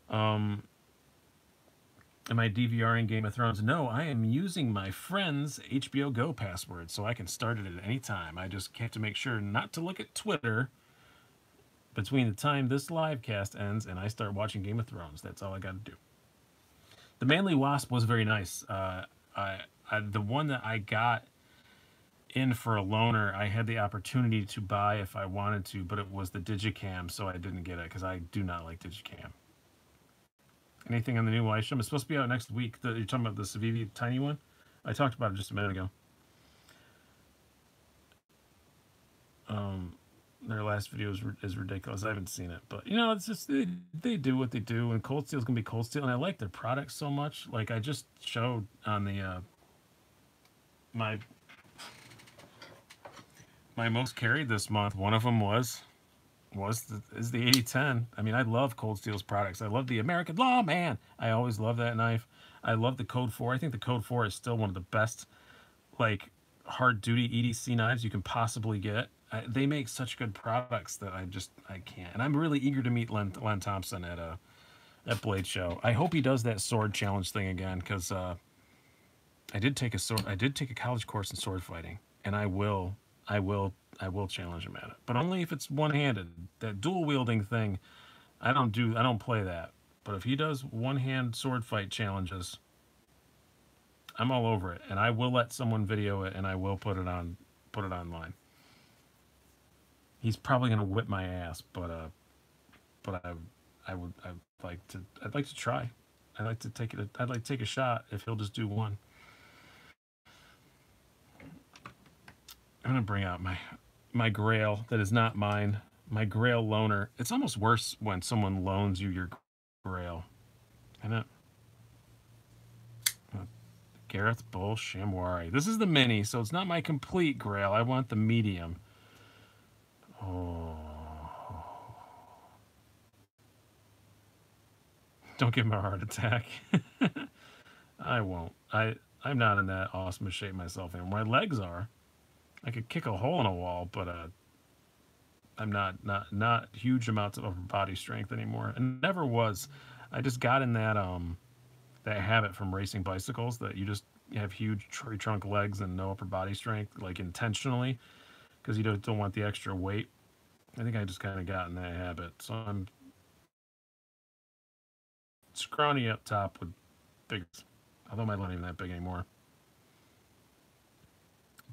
[SPEAKER 1] um am I DVRing Game of Thrones? No, I am using my friend's HBO Go password so I can start it at any time. I just have to make sure not to look at Twitter between the time this live cast ends and I start watching Game of Thrones. That's all I got to do. The Manly Wasp was very nice. Uh, I, I, the one that I got in for a loaner, I had the opportunity to buy if I wanted to, but it was the Digicam, so I didn't get it because I do not like Digicam. Anything on the new Weisham? It's supposed to be out next week. The, you're talking about the Civivi tiny one? I talked about it just a minute ago. Um, their last video is, is ridiculous. I haven't seen it, but you know, it's just they, they do what they do, and Cold Steel's gonna be Cold Steel, and I like their products so much. Like I just showed on the uh, my my most carried this month. One of them was was the, is the 8010. I mean, I love Cold Steel's products. I love the American Law Man. I always love that knife. I love the Code 4. I think the Code 4 is still one of the best like hard duty EDC knives you can possibly get. I, they make such good products that I just I can't. And I'm really eager to meet Lynn, Lynn Thompson at a at Blade Show. I hope he does that sword challenge thing again because uh, I did take a sword. I did take a college course in sword fighting, and I will I will I will challenge him at it, but only if it's one-handed. That dual wielding thing, I don't do. I don't play that. But if he does one-hand sword fight challenges, I'm all over it, and I will let someone video it, and I will put it on put it online. He's probably gonna whip my ass, but uh, but I I would I'd like to I'd like to try. I'd like to take it. I'd like to take a shot if he'll just do one. I'm gonna bring out my my grail that is not mine. My grail loaner. It's almost worse when someone loans you your grail. And it uh, Gareth Bull Shamwari. This is the mini, so it's not my complete grail. I want the medium. Oh. Don't give him a heart attack. I won't. I I'm not in that awesome shape myself anymore. My legs are. I could kick a hole in a wall, but uh, I'm not not not huge amounts of body strength anymore, and never was. I just got in that um that habit from racing bicycles that you just have huge tree trunk legs and no upper body strength, like intentionally, because you don't don't want the extra weight. I think I just kind of got in that habit, so I'm scrawny up top with big. Although my not even that big anymore.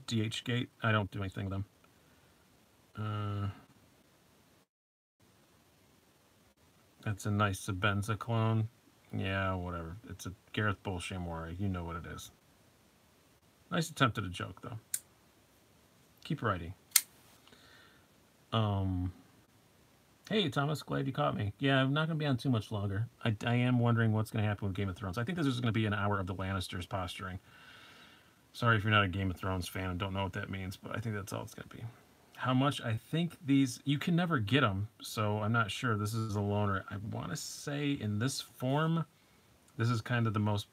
[SPEAKER 1] DH Gate. I don't do anything with them. Uh, That's a nice Sebenza clone. Yeah, whatever. It's a Gareth Bull Shamwari. You know what it is. Nice attempt at a joke, though. Keep writing. Um. Hey, Thomas, glad you caught me. Yeah, I'm not going to be on too much longer. I, I am wondering what's going to happen with Game of Thrones. I think this is going to be an hour of the Lannisters posturing. Sorry if you're not a Game of Thrones fan and don't know what that means, but I think that's all it's going to be. How much? I think these, you can never get them, so I'm not sure. This is a loaner. I want to say in this form, this is kind of the most,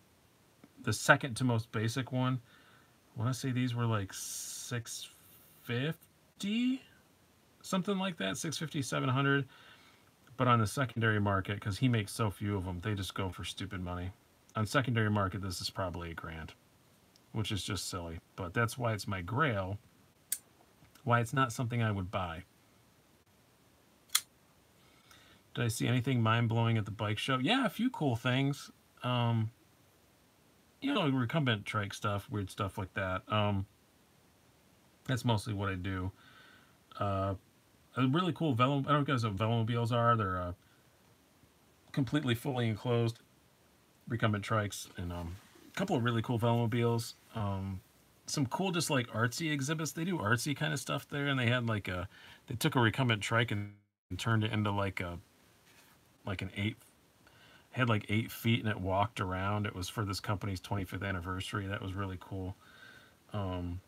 [SPEAKER 1] the second to most basic one. I want to say these were like 650 something like that 650 700 but on the secondary market because he makes so few of them they just go for stupid money. On secondary market this is probably a grand which is just silly but that's why it's my grail why it's not something i would buy. Did i see anything mind-blowing at the bike show? Yeah a few cool things. Um you know recumbent trike stuff weird stuff like that. Um that's mostly what i do. Uh, a really cool velo. I don't know guys what velomobiles are. They're uh, completely fully enclosed recumbent trikes and um, a couple of really cool velomobiles. Um, some cool, just like artsy exhibits. They do artsy kind of stuff there, and they had like a. They took a recumbent trike and, and turned it into like a, like an eight. Had like eight feet and it walked around. It was for this company's 25th anniversary. That was really cool. Um,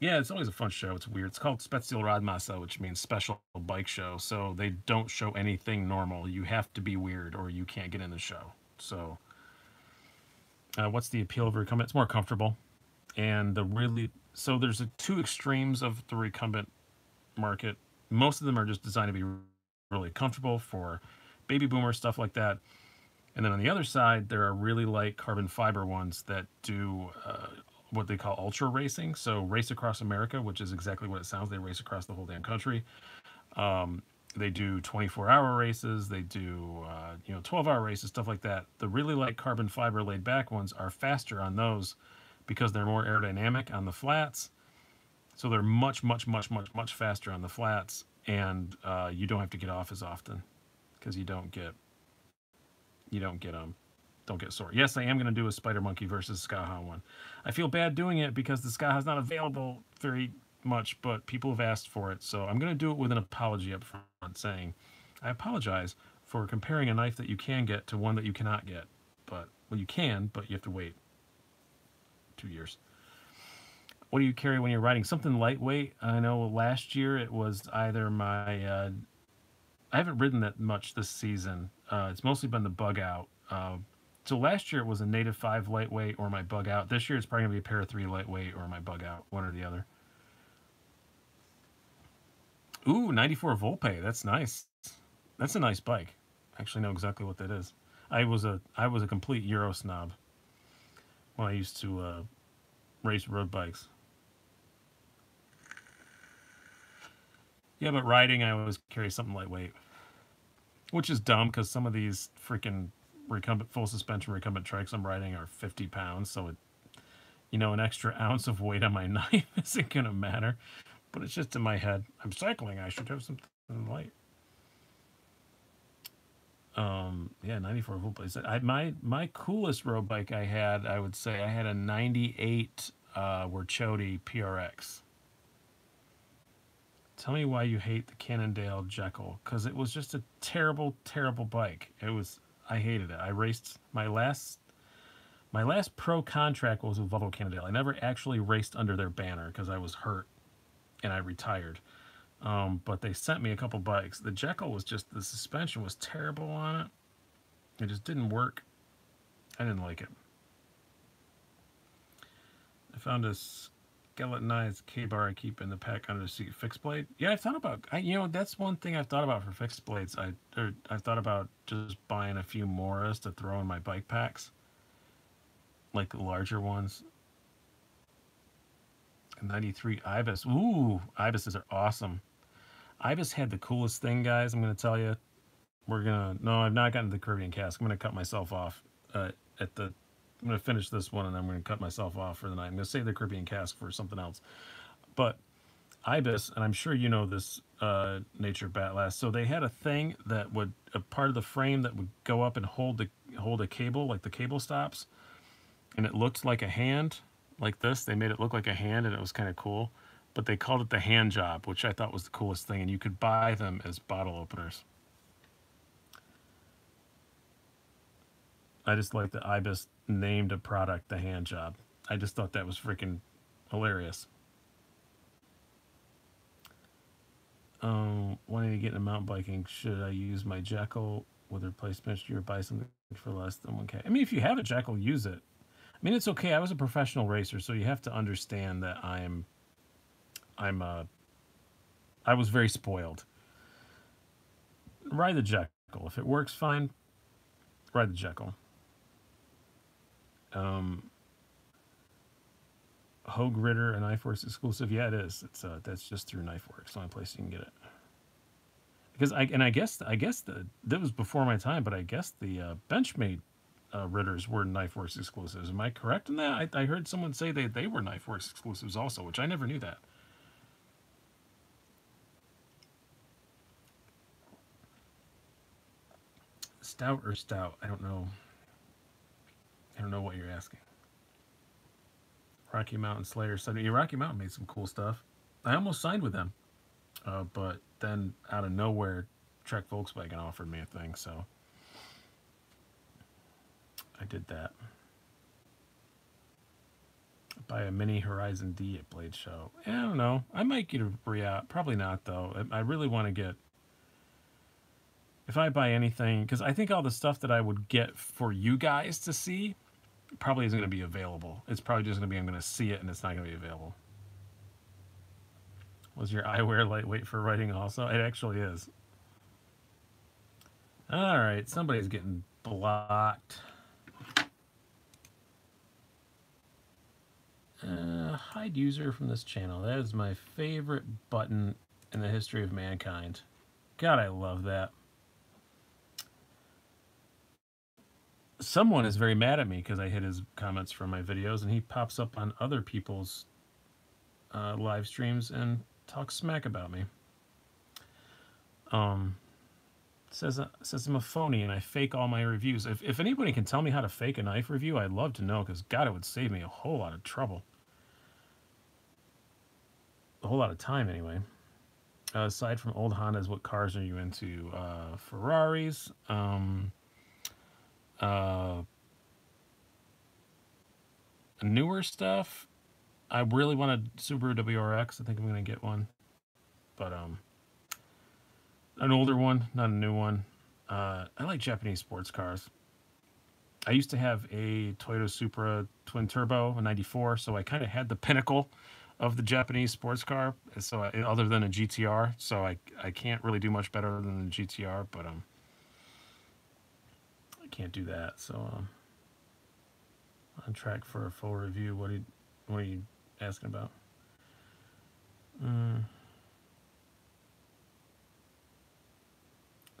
[SPEAKER 1] yeah, it's always a fun show. It's weird. It's called Spezialradmesse, which means special bike show. So they don't show anything normal. You have to be weird or you can't get in the show. So uh, what's the appeal of recumbent? It's more comfortable. And the really, so there's a, two extremes of the recumbent market. Most of them are just designed to be really comfortable for baby boomer stuff like that. And then on the other side, there are really light carbon fiber ones that do uh, what they call ultra racing. So race across America, which is exactly what it sounds. They race across the whole damn country. Um, they do 24 hour races. They do, uh, you know, 12 hour races, stuff like that. The really light carbon fiber laid back ones are faster on those because they're more aerodynamic on the flats. So they're much, much, much, much, much faster on the flats. And uh, you don't have to get off as often because you don't get, you don't get um, don't get sore. Yes, I am going to do a Spider Monkey versus Skaha one. I feel bad doing it because the Skaha is not available very much, but people have asked for it. So I'm going to do it with an apology up front saying, I apologize for comparing a knife that you can get to one that you cannot get. But, well, you can, but you have to wait two years. What do you carry when you're riding? Something lightweight. I know last year it was either my, uh, I haven't ridden that much this season. Uh, it's mostly been the bug out. Uh, so last year it was a native five lightweight or my bug out. This year it's probably gonna be a Para 3 lightweight or my bug out, one or the other. Ooh, 94 Volpe. That's nice. That's a nice bike. I actually know exactly what that is. I was a I was a complete Euro snob when I used to uh, race road bikes. Yeah, but riding I always carry something lightweight, which is dumb because some of these freaking recumbent full suspension recumbent trikes I'm riding are 50 pounds, so it, you know, an extra ounce of weight on my knife isn't gonna matter. But it's just in my head. I'm cycling. I should have something light. Um, yeah, 94 volt place. I my my coolest road bike I had, I would say, I had a 98 uh, Werchody PRX. Tell me why you hate the Cannondale Jekyll, because it was just a terrible, terrible bike. It was I hated it. I raced my last my last pro contract was with Volvo Cannondale. I never actually raced under their banner because I was hurt and I retired. Um, but they sent me a couple bikes. The Jekyll was just the suspension was terrible on it. It just didn't work. I didn't like it. I found a skeletonized KA-BAR I keep in the pack under the seat fixed blade. Yeah, I've thought about. I, you know, that's one thing I've thought about for fixed blades. I or I've thought about just buying a few Moras to throw in my bike packs, like larger ones. 93 Ibis. Ooh, Ibises are awesome. Ibis had the coolest thing, guys. I'm gonna tell you. We're gonna. No, I've not gotten to the Caribbean cask. I'm gonna cut myself off uh, at the I'm going to finish this one and I'm going to cut myself off for the night. I'm going to save the Caribbean cask for something else. But ibis, and I'm sure you know this, uh, Nature Batlast. So they had a thing that would a part of the frame that would go up and hold the hold a cable, like the cable stops, and it looked like a hand, like this. They made it look like a hand, and it was kind of cool. But they called it the hand job, which I thought was the coolest thing, and you could buy them as bottle openers. I just like that Ibis named a product the hand job. I just thought that was freaking hilarious. Um, wanting to get into mountain biking, should I use my Jekyll with replacement or buy something for less than 1K? I mean, if you have a Jekyll, use it. I mean, it's okay. I was a professional racer, so you have to understand that I'm, I'm, uh, I was very spoiled. Ride the Jekyll. If it works, fine. Ride the Jekyll. Um, Hogue Ritter, a Knifeworks exclusive. Yeah, it is. It's uh, that's just through Knifeworks. The only place you can get it. Because I and I guess I guess the that was before my time, but I guess the uh, Benchmade uh, Ritters were Knifeworks exclusives. Am I correct in that? I, I heard someone say they they were Knifeworks exclusives also, which I never knew that. Stout or stout? I don't know. I don't know what you're asking. Rocky Mountain Slayer said, yeah, Rocky Mountain made some cool stuff. I almost signed with them, uh, but then out of nowhere, Trek Volkswagen offered me a thing, so I did that. Buy a mini Horizon D at Blade Show. I don't know. I might get a Briat. Probably not, though. I really want to get if I buy anything, because I think all the stuff that I would get for you guys to see probably isn't going to be available. It's probably just going to be I'm going to see it and it's not going to be available. Was your eyewear lightweight for writing also? It actually is. All right, somebody's getting blocked. Uh, hide user from this channel. That is my favorite button in the history of mankind. God, I love that. Someone is very mad at me because I hit his comments from my videos, and he pops up on other people's uh, live streams and talks smack about me. Um, says uh, says I'm a phony and I fake all my reviews. If if anybody can tell me how to fake a knife review, I'd love to know because God, it would save me a whole lot of trouble, a whole lot of time anyway. Uh, aside from old Hondas, what cars are you into? Uh, Ferraris. Um, uh, newer stuff. I really want a Subaru WRX. I think I'm gonna get one, but um, an older one, not a new one. Uh, I like Japanese sports cars. I used to have a Toyota Supra twin turbo, a '94, so I kind of had the pinnacle of the Japanese sports car. So I, other than a GTR, so I I can't really do much better than the GTR, but um, can't do that. So um, on track for a full review. What are you, what are you asking about? Mm.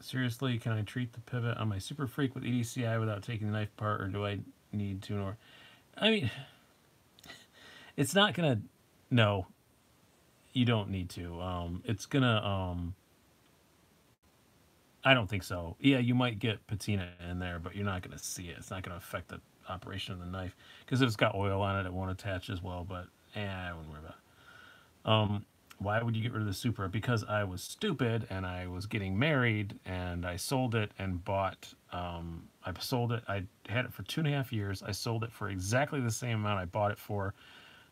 [SPEAKER 1] Seriously, can I treat the pivot on my Super Freak with EDCI without taking the knife apart, or do I need to? Or, I mean, it's not gonna. No, you don't need to. Um, it's gonna um, I don't think so. Yeah, you might get patina in there, but you're not going to see it. It's not going to affect the operation of the knife because if it's got oil on it, it won't attach as well. But eh, I wouldn't worry about it. Um, why would you get rid of the Supra? Because I was stupid and I was getting married and I sold it and bought. Um, I sold it. I had it for two and a half years. I sold it for exactly the same amount I bought it for.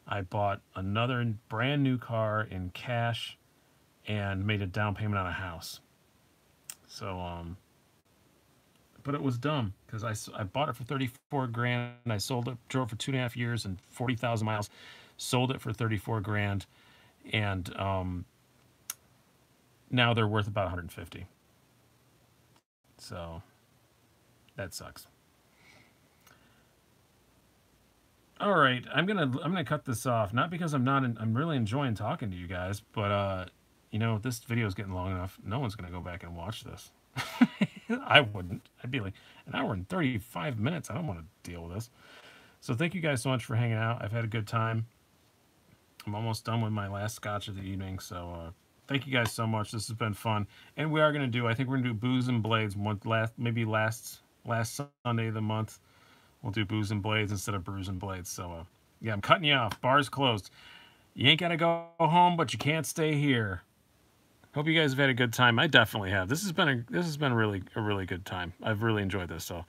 [SPEAKER 1] I bought another brand new car in cash and made a down payment on a house so, um, but it was dumb because I, I bought it for 34 grand. I sold it, drove for two and a half years and 40,000 miles, sold it for 34 grand. And, um, now they're worth about 150. So that sucks. All right, I'm gonna I'm gonna cut this off. Not because I'm not in, I'm really enjoying talking to you guys, but uh, you know, this video is getting long enough. No one's going to go back and watch this. I wouldn't. I'd be like, an hour and 35 minutes. I don't want to deal with this. So thank you guys so much for hanging out. I've had a good time. I'm almost done with my last scotch of the evening. So uh, thank you guys so much. This has been fun, and we are gonna do. I think we're gonna do booze and blades one last maybe last last Sunday of the month. We'll do booze and blades instead of brews and blades. So uh, yeah, I'm cutting you off. Bar's closed. You ain't gotta go home, but you can't stay here. Hope you guys have had a good time. I definitely have. This has been a this has been really a really good time. I've really enjoyed this. So